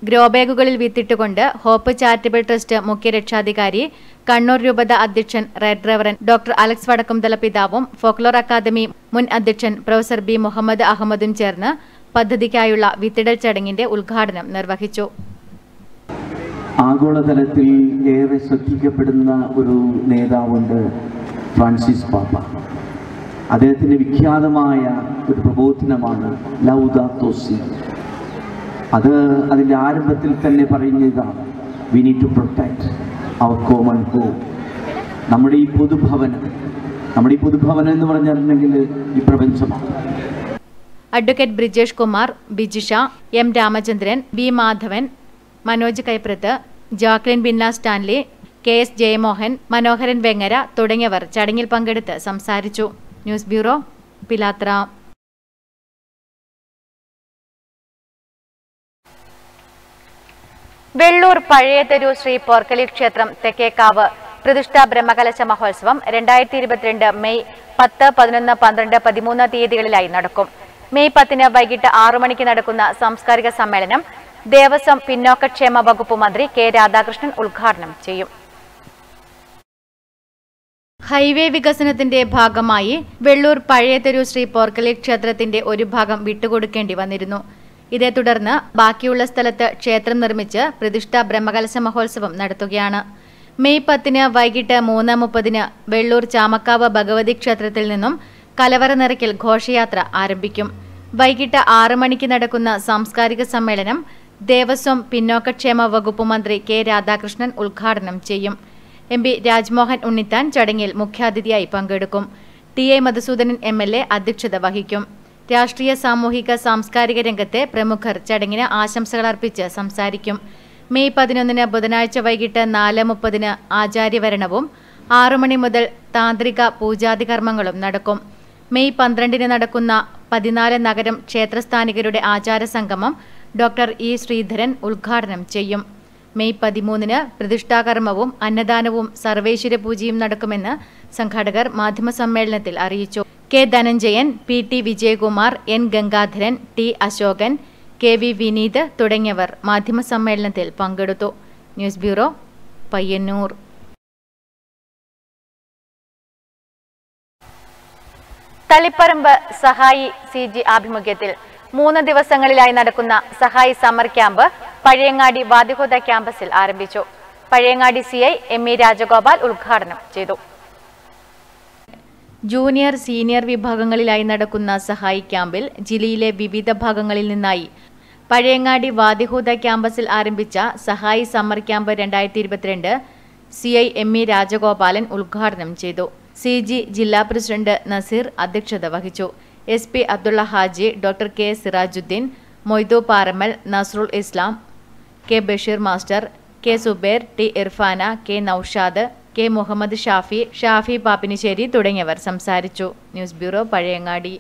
ഗ്രോ ബാഗുകളിൽ വിത്തിട്ടുകൊണ്ട് ഹോപ്പ് ചാരിറ്റബിൾ ട്രസ്റ്റ് മുഖ്യ രക്ഷാധികാരി കണ്ണൂർ രൂപത അധ്യക്ഷൻ red reverend doctor Alex Vadakkumthala പിതാവും ഫോക്ലോർ അക്കാദമി മുൻ അധ്യക്ഷൻ പ്രൊഫസർ ബി മുഹമ്മദ് അഹമ്മദും ചേർന്ന് പദ്ധതിക്കായുള്ള വിത്തിടൽ ചടങ്ങിന്റെ ഉദ്ഘാടനം നിർവഹിച്ചു. ആഗോളതലത്തിൽ ഏറെ ശ്രദ്ധിക്കപ്പെടുന്ന ഒരു നേതാവുണ്ട് ഫ്രാൻസിസ് പാപ്പ. അദ്ദേഹത്തിന്റെ വിഖ്യാതമായ ഒരു പ്രബോധനമാണ് ലൗദാത്തോസി അത് അതിന്റെ ആരംഭത്തിൽ തന്നെ പറയുന്നതാണ് we need to protect our common home നമ്മുടെ ഈ പൊതുഭവനം നമ്മുടെ ഈ പൊതുഭവനം എന്ന് പറഞ്ഞിട്ടുണ്ടെങ്കിൽ ഈ പ്രപഞ്ചമാണ്. Advocate Brijesh Kumar Bijisha M Ramachandran B Madhavan Manoj Kaiprath Jacqueline Binna Stanley K S Jayamohan Manoharan Vengara തുടങ്ങിയവർ ചടങ്ങിൽ പങ്കെടുത്ത് സംസാരിച്ചു. News bureau Pilathara. Vellur Pazhayatheru Shri Porkali ക്ഷേത്രം തെക്കേക്കാവ്. പ്രതിഷ്ഠാ ബ്രഹ്മകലശ മഹോത്സവം രണ്ടായിരത്തി ഇരുപത്തിരണ്ട് മെയ് പത്ത് പതിനൊന്ന് പന്ത്രണ്ട് പതിമൂന്ന് തീയതികളിലായി നടക്കും. മെയ് പത്തിന് വൈകിട്ട് ആറു മണിക്ക് നടക്കുന്ന സാംസ്കാരിക സമ്മേളനം ദേവസ്വം പിന്നോക്കക്ഷേമ വകുപ്പ് മന്ത്രി കെ രാധാകൃഷ്ണൻ ഉദ്ഘാടനം ചെയ്യും. ഹൈവേ വികസനത്തിന്റെ ഭാഗമായി വെള്ളൂർ പഴയതെരു ശ്രീ പോർക്കലി ക്ഷേത്രത്തിന്റെ ഒരു ഭാഗം വിട്ടുകൊടുക്കേണ്ടി വന്നിരുന്നു. ഇതേ തുടർന്ന് ബാക്കിയുള്ള സ്ഥലത്ത് ക്ഷേത്രം നിർമ്മിച്ച് പ്രതിഷ്ഠ ബ്രഹ്മകലശ മഹോത്സവം നടത്തുകയാണ്. മെയ് പത്തിന് വൈകിട്ട് മൂന്ന് മുപ്പതിന് വെള്ളൂർ ചാമക്കാവ് ഭഗവതി ക്ഷേത്രത്തിൽ നിന്നും കലവറ നിറയ്ക്കൽ ഘോഷയാത്ര ആരംഭിക്കും. വൈകിട്ട് ആറ് മണിക്ക് നടക്കുന്ന സാംസ്കാരിക സമ്മേളനം ദേവസ്വം പിന്നോക്കക്ഷേമ വകുപ്പ് മന്ത്രി കെ രാധാകൃഷ്ണൻ ഉദ്ഘാടനം ചെയ്യും. എം പി രാജ്മോഹൻ ഉണ്ണിത്താൻ ചടങ്ങിൽ മുഖ്യാതിഥിയായി പങ്കെടുക്കും. T A Madhusoodanan M L A അധ്യക്ഷത വഹിക്കും. രാഷ്ട്രീയ സാമൂഹിക സാംസ്കാരിക രംഗത്തെ പ്രമുഖർ ചടങ്ങിന് ആശംസകൾ അർപ്പിച്ച് സംസാരിക്കും. മെയ് പതിനൊന്നിന് ബുധനാഴ്ച വൈകിട്ട് നാല് മുപ്പതിന് ആചാര്യവരണവും ആറു മണി മുതൽ താന്ത്രിക പൂജാതി കർമ്മങ്ങളും നടക്കും. മെയ് പന്ത്രണ്ടിന് നടക്കുന്ന പതിനാല് നഗരം ക്ഷേത്രസ്ഥാനികരുടെ ആചാര സംഗമം ഡോക്ടർ ഇ ശ്രീധരൻ ഉദ്ഘാടനം ചെയ്യും. മെയ് പതിമൂന്നിന് പ്രതിഷ്ഠാകർമ്മവും അന്നദാനവും സർവേശ്വര പൂജയും നടക്കുമെന്ന് സംഘാടകർ മാധ്യമസമ്മേളനത്തിൽ അറിയിച്ചു. K Dhananjayan P T Vijayakumar N Gangadharan T Ashokan K V Vineeth തുടങ്ങിയവർ മാധ്യമസമ്മേളനത്തിൽ പങ്കെടുത്തു. News bureau Payyanur. തളിപ്പറമ്പ് സഹായി സി ജി ആഭിമുഖ്യത്തിൽ മൂന്ന് ദിവസങ്ങളിലായി നടക്കുന്ന സഹായി സമ്മർ ക്യാമ്പ് പഴയങ്ങാടി വാദിഹുദ ക്യാമ്പസിൽ ആരംഭിച്ചു. Pazhayangadi C I M E Rajagopal ഉദ്ഘാടനം ചെയ്തു. ജൂനിയർ സീനിയർ വിഭാഗങ്ങളിലായി നടക്കുന്ന സഹായി ക്യാമ്പിൽ ജില്ലയിലെ വിവിധ ഭാഗങ്ങളിൽ നിന്നായി പഴയങ്ങാടി വാദിഹൂദ ക്യാമ്പസിൽ ആരംഭിച്ച സഹായി സമ്മർ ക്യാമ്പ് രണ്ടായിരത്തി ഇരുപത്തിരണ്ട് C I M E Rajagopalan ഉദ്ഘാടനം ചെയ്തു. സി ജി ജില്ലാ പ്രസിഡന്റ് നസീർ അധ്യക്ഷത വഹിച്ചു. S P Abdulla Haji doctor K Sirajuddin Moidu Paramal Nasrul Islam K Basheer master K Zubair T Irfana K Noushad K Muhammad Shafi Shafi Pappinissery തുടങ്ങിയവർ സംസാരിച്ചു. News bureau Pazhayangadi.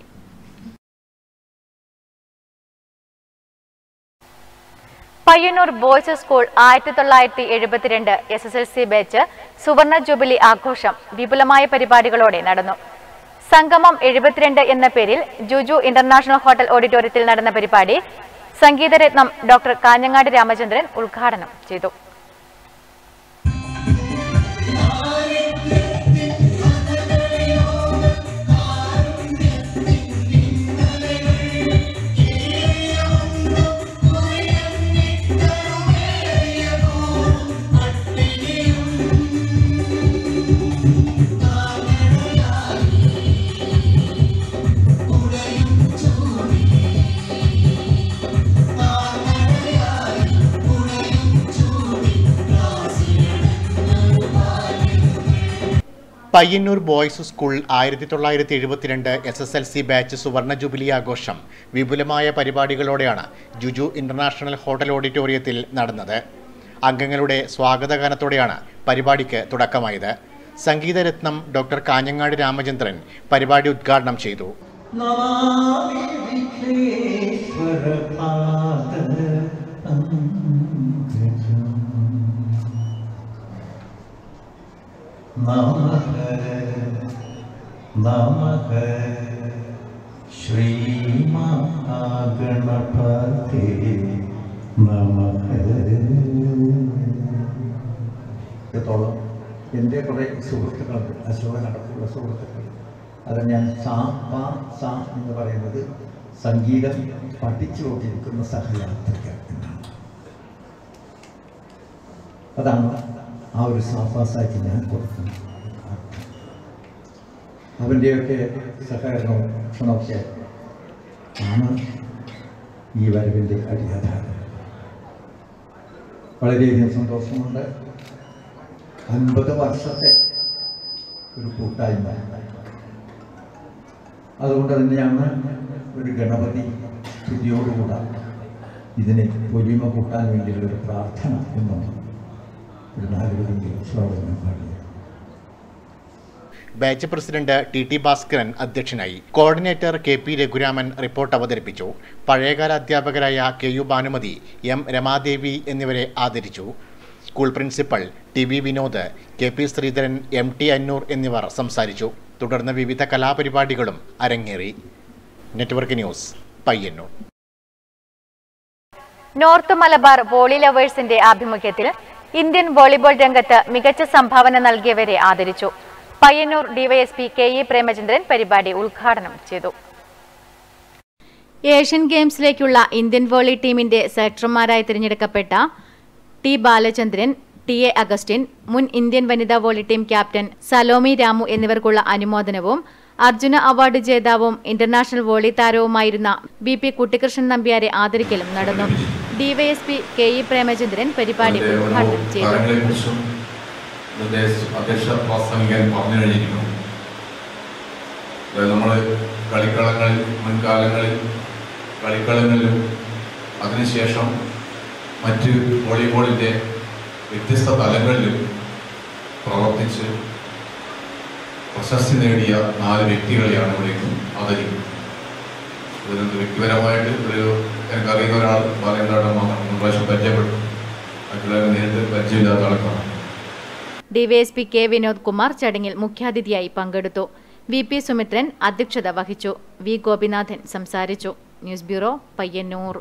Payyanur boys school ആയിരത്തി തൊള്ളായിരത്തി എഴുപത്തിരണ്ട് S S L C batch സുവർണ jubilee ആഘോഷം വിപുലമായ പരിപാടികളോടെ നടന്നു. സംഗമം എഴുപത്തിരണ്ട് എന്ന പേരിൽ ജുജു ഇന്റർനാഷണൽ ഹോട്ടൽ ഓഡിറ്റോറിയത്തിൽ നടന്ന പരിപാടി സംഗീതരത്നം ഡോക്ടർ കാഞ്ഞങ്ങാട് രാമചന്ദ്രൻ ഉദ്ഘാടനം ചെയ്തു. പയ്യന്നൂർ ബോയ്സ് സ്കൂൾ ആയിരത്തി തൊള്ളായിരത്തി എഴുപത്തിരണ്ട് S S L C batch സുവർണ ജൂബിലി ആഘോഷം വിപുലമായ പരിപാടികളോടെയാണ് ജുജു ഇന്റർനാഷണൽ ഹോട്ടൽ ഓഡിറ്റോറിയത്തിൽ നടന്നത്. അംഗങ്ങളുടെ സ്വാഗതഗാനത്തോടെയാണ് പരിപാടിക്ക് തുടക്കമായത്. സംഗീതരത്നം ഡോക്ടർ കാഞ്ഞങ്ങാട് രാമചന്ദ്രൻ പരിപാടി ഉദ്ഘാടനം ചെയ്തു. നമാമി നമഃ നമഃ ശ്രീമഹാഗണപതി നമഃ എത്തോളം എന്റെ കുറേ സുഹൃത്തുക്കളുണ്ട് അശോകനടക്കമുള്ള സുഹൃത്തുക്കൾ. അത് ഞാൻ സാ പാ സാ എന്ന് പറയുന്നത് സംഗീതം പഠിച്ചുകൊണ്ടിരിക്കുന്ന സഹയാത്രികർ എന്നാണ്. അതാണ് ആ ഒരു സാഫാസായിട്ട് ഞാൻ കൊടുക്കും അവന്റെയൊക്കെ സഹകരണവും ഭക്ഷണമൊക്കെ ആണ് ഈ വരവിന്റെ അടിയാധാരം. വളരെയധികം സന്തോഷമുണ്ട്. അൻപത് വർഷത്തെ ഒരു കൂട്ടായ്മ. അതുകൊണ്ട് തന്നെയാണ് ഒരു ഗണപതി സ്തുതിയോടുകൂടെ ഇതിനെ പൊലിമ കൂട്ടാൻ വേണ്ടിയുള്ള ഒരു പ്രാർത്ഥന എന്നും സ്വാഗതം batch president T T Bhaskaran അധ്യക്ഷനായി. Coordinator K P Raghuraman report അവതരിപ്പിച്ചു. പഴയകാല അധ്യാപകരായ K U Bhanumathi M Ramadevi എന്നിവരെ ആദരിച്ചു. School principal T V Vinod K P Sreedharan M T Annur എന്നിവർ സംസാരിച്ചു. തുടർന്ന് വിവിധ കലാപരിപാടികളും അരങ്ങേറി. Network news Payyanur. North Malabar volley ലവേഴ്സിന്റെ ആഭിമുഖ്യത്തിൽ ഇന്ത്യൻ വോളിബോൾ രംഗത്ത് മികച്ച സംഭാവന നൽകിയവരെ ആദരിച്ചു. Payyanur DYSP K E Premachandran പരിപാടി ഉദ്ഘാടനം ചെയ്തു. ഏഷ്യൻ ഗെയിംസിലേക്കുള്ള ഇന്ത്യൻ വോളി ടീമിന്റെ സെലക്ടർമാരായി തിരഞ്ഞെടുക്കപ്പെട്ട T Balachandran T A Augustine മുൻ ഇന്ത്യൻ വനിതാ volley team captain Salomi Ramu എന്നിവർക്കുള്ള അനുമോദനവും അർജുന അവാർഡ് ജേതാവും ഇന്റർനാഷണൽ വോളി താരവുമായിരുന്ന ബി പി കുട്ടികൃഷ്ണൻ നമ്പ്യാരെ ആദരിക്കലും നടന്നു. ഡിവൈഎസ്പി കെ ഇ പ്രേമചന്ദ്രൻ പരിപാടി ഉദ്ഘാടനം ചെയ്തു. നമ്മൾ കളിക്കളങ്ങളിൽ മുൻകാലങ്ങളിൽ കളിക്കളങ്ങളിലും അതിനുശേഷം മറ്റ് വോളിബോളിന്റെ വ്യത്യസ്ത തലങ്ങളിലും പ്രവർത്തിച്ച് പ്രശസ്തി നേടിയ നാല് വ്യക്തികളെയാണ് ഇവിടെ ആദരിക്കുന്നത്. ഇതിനകത്ത് വ്യക്തിപരമായിട്ട് ഒരു എനിക്ക് അറിയുന്ന ഒരാൾ പറയുന്നതാണ് മൂന്ന് പ്രാവശ്യം പരിചയപ്പെട്ടു. മറ്റുള്ളവരെ നേരിട്ട് പരിചയമില്ലാത്ത ആൾക്കാണ് ഡിവൈഎസ്പി കെ വിനോദ് കുമാർ ചടങ്ങിൽ മുഖ്യാതിഥിയായി പങ്കെടുത്തു. വി പി സുമിത്രൻ അധ്യക്ഷത വഹിച്ചു. വി ഗോപിനാഥൻ സംസാരിച്ചു. News bureau Payyanur.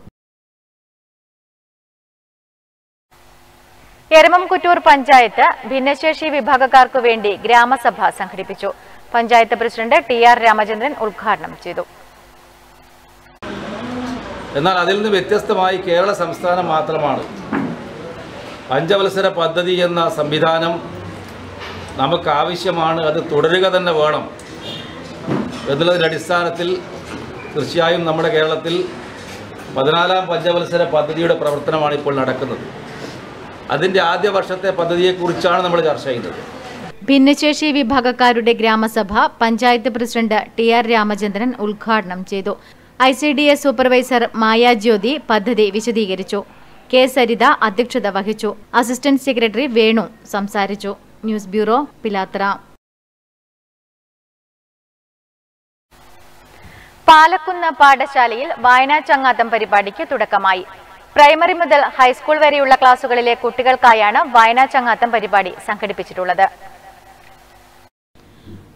Eramamkuttoor panchayat ഭിന്നശേഷി വിഭാഗക്കാർക്കു വേണ്ടി ഗ്രാമസഭ സംഘടിപ്പിച്ചു. Panchayat president T R Ramachandran ഉദ്ഘാടനം ചെയ്തു. എന്നാൽ അതിൽ നിന്ന് വ്യത്യസ്തമായി കേരള സംസ്ഥാനം മാത്രമാണ്. പഞ്ചവത്സര പദ്ധതി എന്ന സംവിധാനം നമുക്ക് ആവശ്യമാണ് അത് തുടരുക തന്നെ വേണം എന്നുള്ളതിന്റെ അടിസ്ഥാനത്തിൽ തീർച്ചയായും നമ്മുടെ കേരളത്തിൽ പതിനാലാം പഞ്ചവത്സര പദ്ധതിയുടെ പ്രവർത്തനമാണ് ഇപ്പോൾ നടക്കുന്നത്. അതിന്റെ ആദ്യ വർഷത്തെ പദ്ധതിയെക്കുറിച്ചാണ് നമ്മൾ ചർച്ച ചെയ്യുന്നത്. ഭിന്നശേഷി വിഭാഗക്കാരുടെ ഗ്രാമസഭ panchayat president T R Ramachandran ഉദ്ഘാടനം ചെയ്തു. I C D S supervisor Maya Jyothi പദ്ധതി വിശദീകരിച്ചു. കെ സരിത അധ്യക്ഷത വഹിച്ചു. അസിസ്റ്റന്റ് സെക്രട്ടറി വേണു സംസാരിച്ചു. News bureau Pilathara. പാലക്കുന്ന് പാഠശാലയിൽ വായനാ ചങ്ങാത്തം പരിപാടിക്ക് തുടക്കമായി. പ്രൈമറി മുതൽ ഹൈസ്കൂൾ വരെയുള്ള ക്ലാസുകളിലെ കുട്ടികൾക്കായാണ് വായനാ ചങ്ങാത്തം പരിപാടി സംഘടിപ്പിച്ചിട്ടുള്ളത്.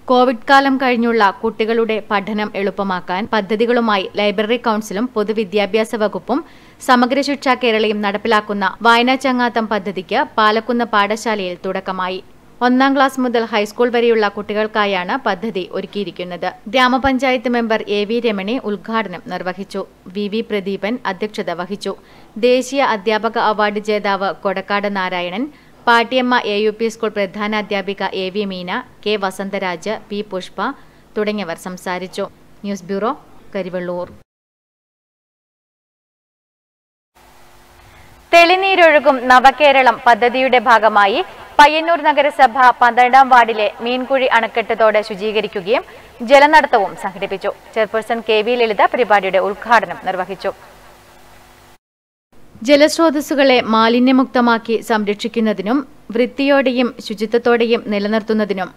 കോവിഡ് കാലം കഴിഞ്ഞുള്ള കുട്ടികളുടെ പഠനം എളുപ്പമാക്കാൻ പദ്ധതികളുമായി ലൈബ്രറി കൌൺസിലും പൊതുവിദ്യാഭ്യാസ വകുപ്പും സമഗ്ര ശിക്ഷ കേരളയും നടപ്പിലാക്കുന്ന വായനാ ചങ്ങാത്തം പദ്ധതിക്ക് പാലക്കുന്ന് പാഠശാലയിൽ തുടക്കമായി. ഒന്നാം ക്ലാസ് മുതൽ ഹൈസ്കൂൾ വരെയുള്ള കുട്ടികൾക്കായാണ് പദ്ധതി ഒരുക്കിയിരിക്കുന്നത്. ഗ്രാമപഞ്ചായത്ത് മെമ്പർ എ വി രമണി ഉദ്ഘാടനം നിർവഹിച്ചു. വി വി പ്രദീപൻ അധ്യക്ഷത വഹിച്ചു. ദേശീയ അധ്യാപക അവാർഡ് ജേതാവ് Kodakkad Narayanan Pattiyamma A U P school പ്രധാനാധ്യാപിക A V Meena K Vasantharaj P Pushpa തുടങ്ങിയവർ സംസാരിച്ചു. News bureau Karivellur. തെളിനീരൊഴുകും നവകേരളം പദ്ധതിയുടെ ഭാഗമായി പയ്യന്നൂർ നഗരസഭ പന്ത്രണ്ടാം വാർഡിലെ മീൻകുഴി അണക്കെട്ട് തോട് ശുചീകരിക്കുകയും ജലനടത്തവും സംഘടിപ്പിച്ചു. ചെയർപേഴ്സൺ കെ വി ലളിത പരിപാടിയുടെ ഉദ്ഘാടനം നിർവഹിച്ചു. ജലസ്രോതസ്സുകളെ മാലിന്യമുക്തമാക്കി സംരക്ഷിക്കുന്നതിനും വൃത്തിയോടെയും ശുചിത്വത്തോടെയും നിലനിർത്തുന്നതിനും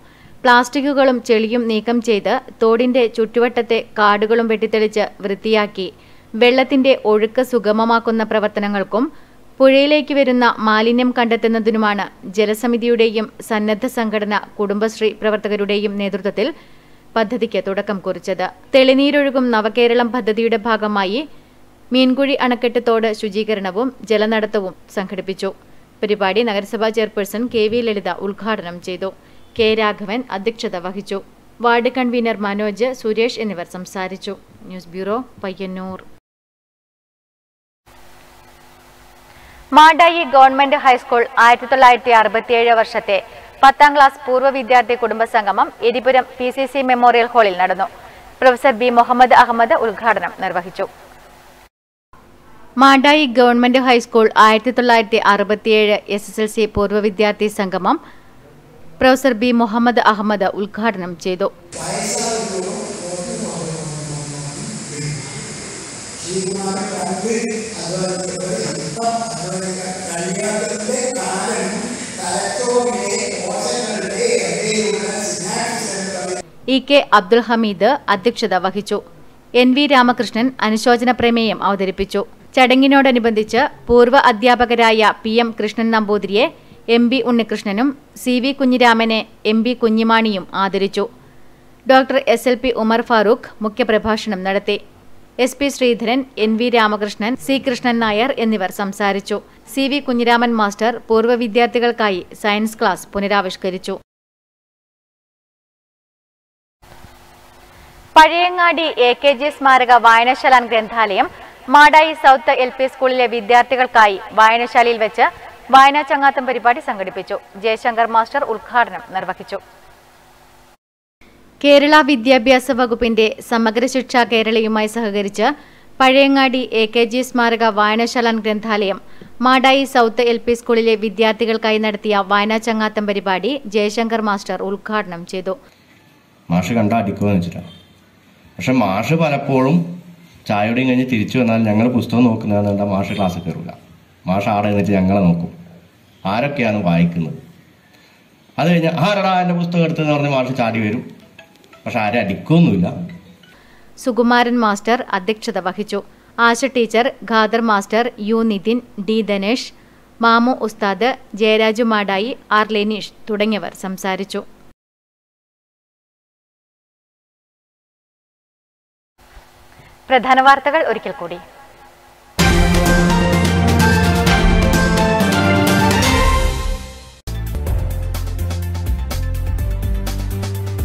പ്ലാസ്റ്റിക്കുകളും ചെളിയും നീക്കം ചെയ്ത് തോടിന്റെ ചുറ്റുവട്ടത്തെ കാടുകളും വെട്ടിത്തെളിച്ച് വൃത്തിയാക്കി വെള്ളത്തിന്റെ ഒഴുക്ക് സുഗമമാക്കുന്ന പ്രവർത്തനങ്ങൾക്കും പുഴയിലേക്ക് വരുന്ന മാലിന്യം കണ്ടെത്തുന്നതിനുമാണ് ജലസമിതിയുടെയും സന്നദ്ധ സംഘടന കുടുംബശ്രീ പ്രവർത്തകരുടെയും നേതൃത്വത്തിൽ പദ്ധതിക്ക് തുടക്കം കുറിച്ചത്. തെളിനീരൊഴുകും നവകേരളം പദ്ധതിയുടെ ഭാഗമായി മീൻകുഴി അണക്കെട്ട് തോട് ശുചീകരണവും ജലനടത്തവും സംഘടിപ്പിച്ചു. പരിപാടി നഗരസഭാ ചെയർപേഴ്സൺ കെ വി ലളിത ഉദ്ഘാടനം ചെയ്തു. കെ രാഘവൻ അധ്യക്ഷത വഹിച്ചു. വാർഡ് കൺവീനർ മനോജ് സുരേഷ് എന്നിവർ സംസാരിച്ചു. News bureau Payyanur. Madayi government high school ആയിരത്തി തൊള്ളായിരത്തി അറുപത്തിയേഴ് വർഷത്തെ പത്താം ക്ലാസ് പൂർവ വിദ്യാർത്ഥി കുടുംബ സംഗമം Eripuram P C C memorial ഹാളിൽ നടന്നു. പ്രൊഫസർ ബി മുഹമ്മദ് അഹമ്മദ് ഉദ്ഘാടനം നിർവഹിച്ചു. മാടായി ഗവൺമെന്റ് ഹൈസ്കൂൾ ആയിരത്തി തൊള്ളായിരത്തി അറുപത്തിയേഴ് എസ് എസ് എൽ സി പൂർവ വിദ്യാർത്ഥി സംഗമം പ്രൊഫസർ ബി മുഹമ്മദ് അഹമ്മദ് ഉദ്ഘാടനം ചെയ്തു. ഇ കെ അബ്ദുൽ ഹമീദ് അധ്യക്ഷത വഹിച്ചു. എൻ വി രാമകൃഷ്ണൻ അനുശോചന പ്രമേയം അവതരിപ്പിച്ചു. ചടങ്ങിനോടനുബന്ധിച്ച് പൂർവ അധ്യാപകരായ പി എം കൃഷ്ണൻ നമ്പൂതിരിയെ എം ബി ഉണ്ണികൃഷ്ണനും സി വി കുഞ്ഞിരാമനെ എം ബി കുഞ്ഞിമാണിയും ആദരിച്ചു. Doctor S L P Umar Farooq മുഖ്യപ്രഭാഷണം നടത്തി. S P Sreedharan N V Ramakrishnan C Krishnan Nair എന്നിവർ സംസാരിച്ചു. സി വി കുഞ്ഞിരാമൻ മാസ്റ്റർ പൂർവ വിദ്യാർത്ഥികൾക്കായി സയൻസ് ക്ലാസ് പുനരാവിഷ്കരിച്ചു. പഴയങ്ങാടി എ കെ ജി സ്മാരക വായനശാല ഗ്രന്ഥാലയം മാടായി സൗത്ത് എൽ പി സ്കൂളിലെ വിദ്യാർത്ഥികൾക്കായി വായനശാലയിൽ വെച്ച് വായനാ ചങ്ങാത്തം പരിപാടി സംഘടിപ്പിച്ചു. ജയശങ്കർ മാസ്റ്റർ ഉദ്ഘാടനം നിർവഹിച്ചു. കേരള വിദ്യാഭ്യാസ വകുപ്പിന്റെ സമഗ്ര ശിക്ഷ കേരളയുമായി സഹകരിച്ച് പഴയങ്ങാടി എ കെ ജി സ്മാരക വായനശാല ഗ്രന്ഥാലയം മാടായി സൗത്ത് എൽ പി സ്കൂളിലെ വിദ്യാർത്ഥികൾക്കായി നടത്തിയ വായനാ ചങ്ങാത്തം പരിപാടി ജയശങ്കർ മാസ്റ്റർ ഉദ്ഘാടനം ചെയ്തു. മാഷ് കണ്ട അടിക്കുമെന്ന് വെച്ചിട്ടാണ് പക്ഷെ മാഷ് പലപ്പോഴും ചായയുടെയും കഴിഞ്ഞ് തിരിച്ചു വന്നാൽ ഞങ്ങൾ പുസ്തകം നോക്കുന്നതെന്ന് കണ്ടാൽ മാഷ് ക്ലാസ്സിൽ കയറില്ല മാഷ് ആടെ എന്നിട്ട് ഞങ്ങളെ നോക്കും. ആരൊക്കെയാണ് വായിക്കുന്നത്? അത് കഴിഞ്ഞ് ആരടാ എന്റെ പുസ്തകം എടുത്തതെന്ന് പറഞ്ഞ് മാഷ് ചാടി വരും. പക്ഷെ ആരും അടിക്കൊന്നുമില്ല. സുകുമാരൻ മാസ്റ്റർ അധ്യക്ഷത വഹിച്ചു. Asha teacher Khader master U Nithin D Dhanesh Mamu ഉസ്താദ് ജയരാജു മാടായി ആർ ലെനീഷ് തുടങ്ങിയവർ സംസാരിച്ചു. പ്രധാന വാർത്തകൾ ഒരിക്കൽ കൂടി.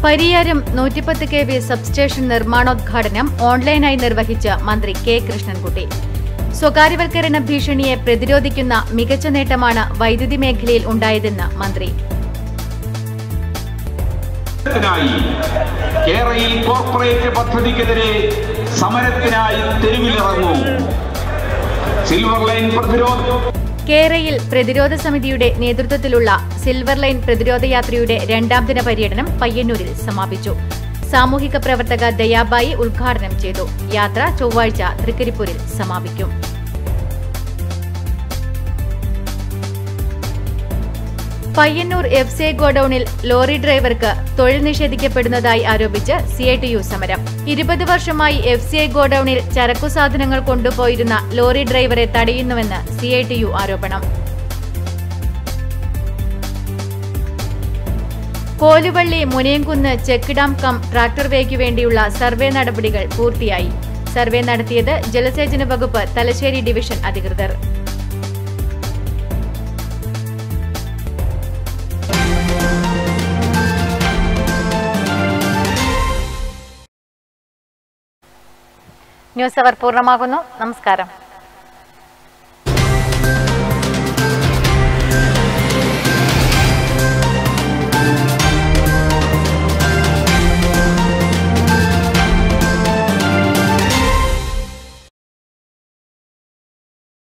പരിയാരം നൂറ്റിപ്പത്ത് കെ വി സബ്സ്റ്റേഷൻ നിർമ്മാണോദ്ഘാടനം ഓൺലൈനായി നിർവഹിച്ച മന്ത്രി കെ കൃഷ്ണൻകുട്ടി. സ്വകാര്യവൽക്കരണ ഭീഷണിയെ പ്രതിരോധിക്കുന്ന മികച്ച നേട്ടമാണ് വൈദ്യുതി മേഖലയിൽ ഉണ്ടായതെന്ന് മന്ത്രി. കോർപ്പറേറ്റ് പദ്ധതിക്കെതിരെ സമരത്തിനായി തെരുവിലിറങ്ങും. സിൽവർ ലൈൻ പ്രതിരോധ കേരയിൽ പ്രതിരോധ സമിതിയുടെ നേതൃത്വത്തിലുള്ള സിൽവർ ലൈൻ പ്രതിരോധ യാത്രയുടെ രണ്ടാം ദിന പര്യടനം പയ്യന്നൂരിൽ സമാപിച്ചു. സാമൂഹിക പ്രവർത്തക ദയാബായി ഉദ്ഘാടനം ചെയ്തു. യാത്ര ചൊവ്വാഴ്ച തൃക്കരിപ്പൂരിൽ സമാപിക്കും. പയ്യന്നൂർ എഫ് സി ഗോഡൌണിൽ ലോറി ഡ്രൈവർക്ക് തൊഴിൽ നിഷേധിക്കപ്പെടുന്നതായി ആരോപിച്ച് സി ഐ ടി യു സമരം. ഇരുപത് വർഷമായി എഫ് സി ഐ ഗോഡൌണിൽ ചരക്കു സാധനങ്ങൾ കൊണ്ടുപോയിരുന്ന ലോറി ഡ്രൈവറെ തടയുന്നുവെന്ന് സി ഐ ടി യു ആരോപണം. Koluvalli Munayamkunnu check dam cum tractor wake വേണ്ടിയുള്ള സർവേ നടപടികൾ പൂർത്തിയായി. സർവേ നടത്തിയത് ജലസേചന വകുപ്പ് തലശ്ശേരി ഡിവിഷൻ അധികൃതർ. ന്യൂസ് അവർ പൂർണമാകുന്നു. നമസ്കാരം.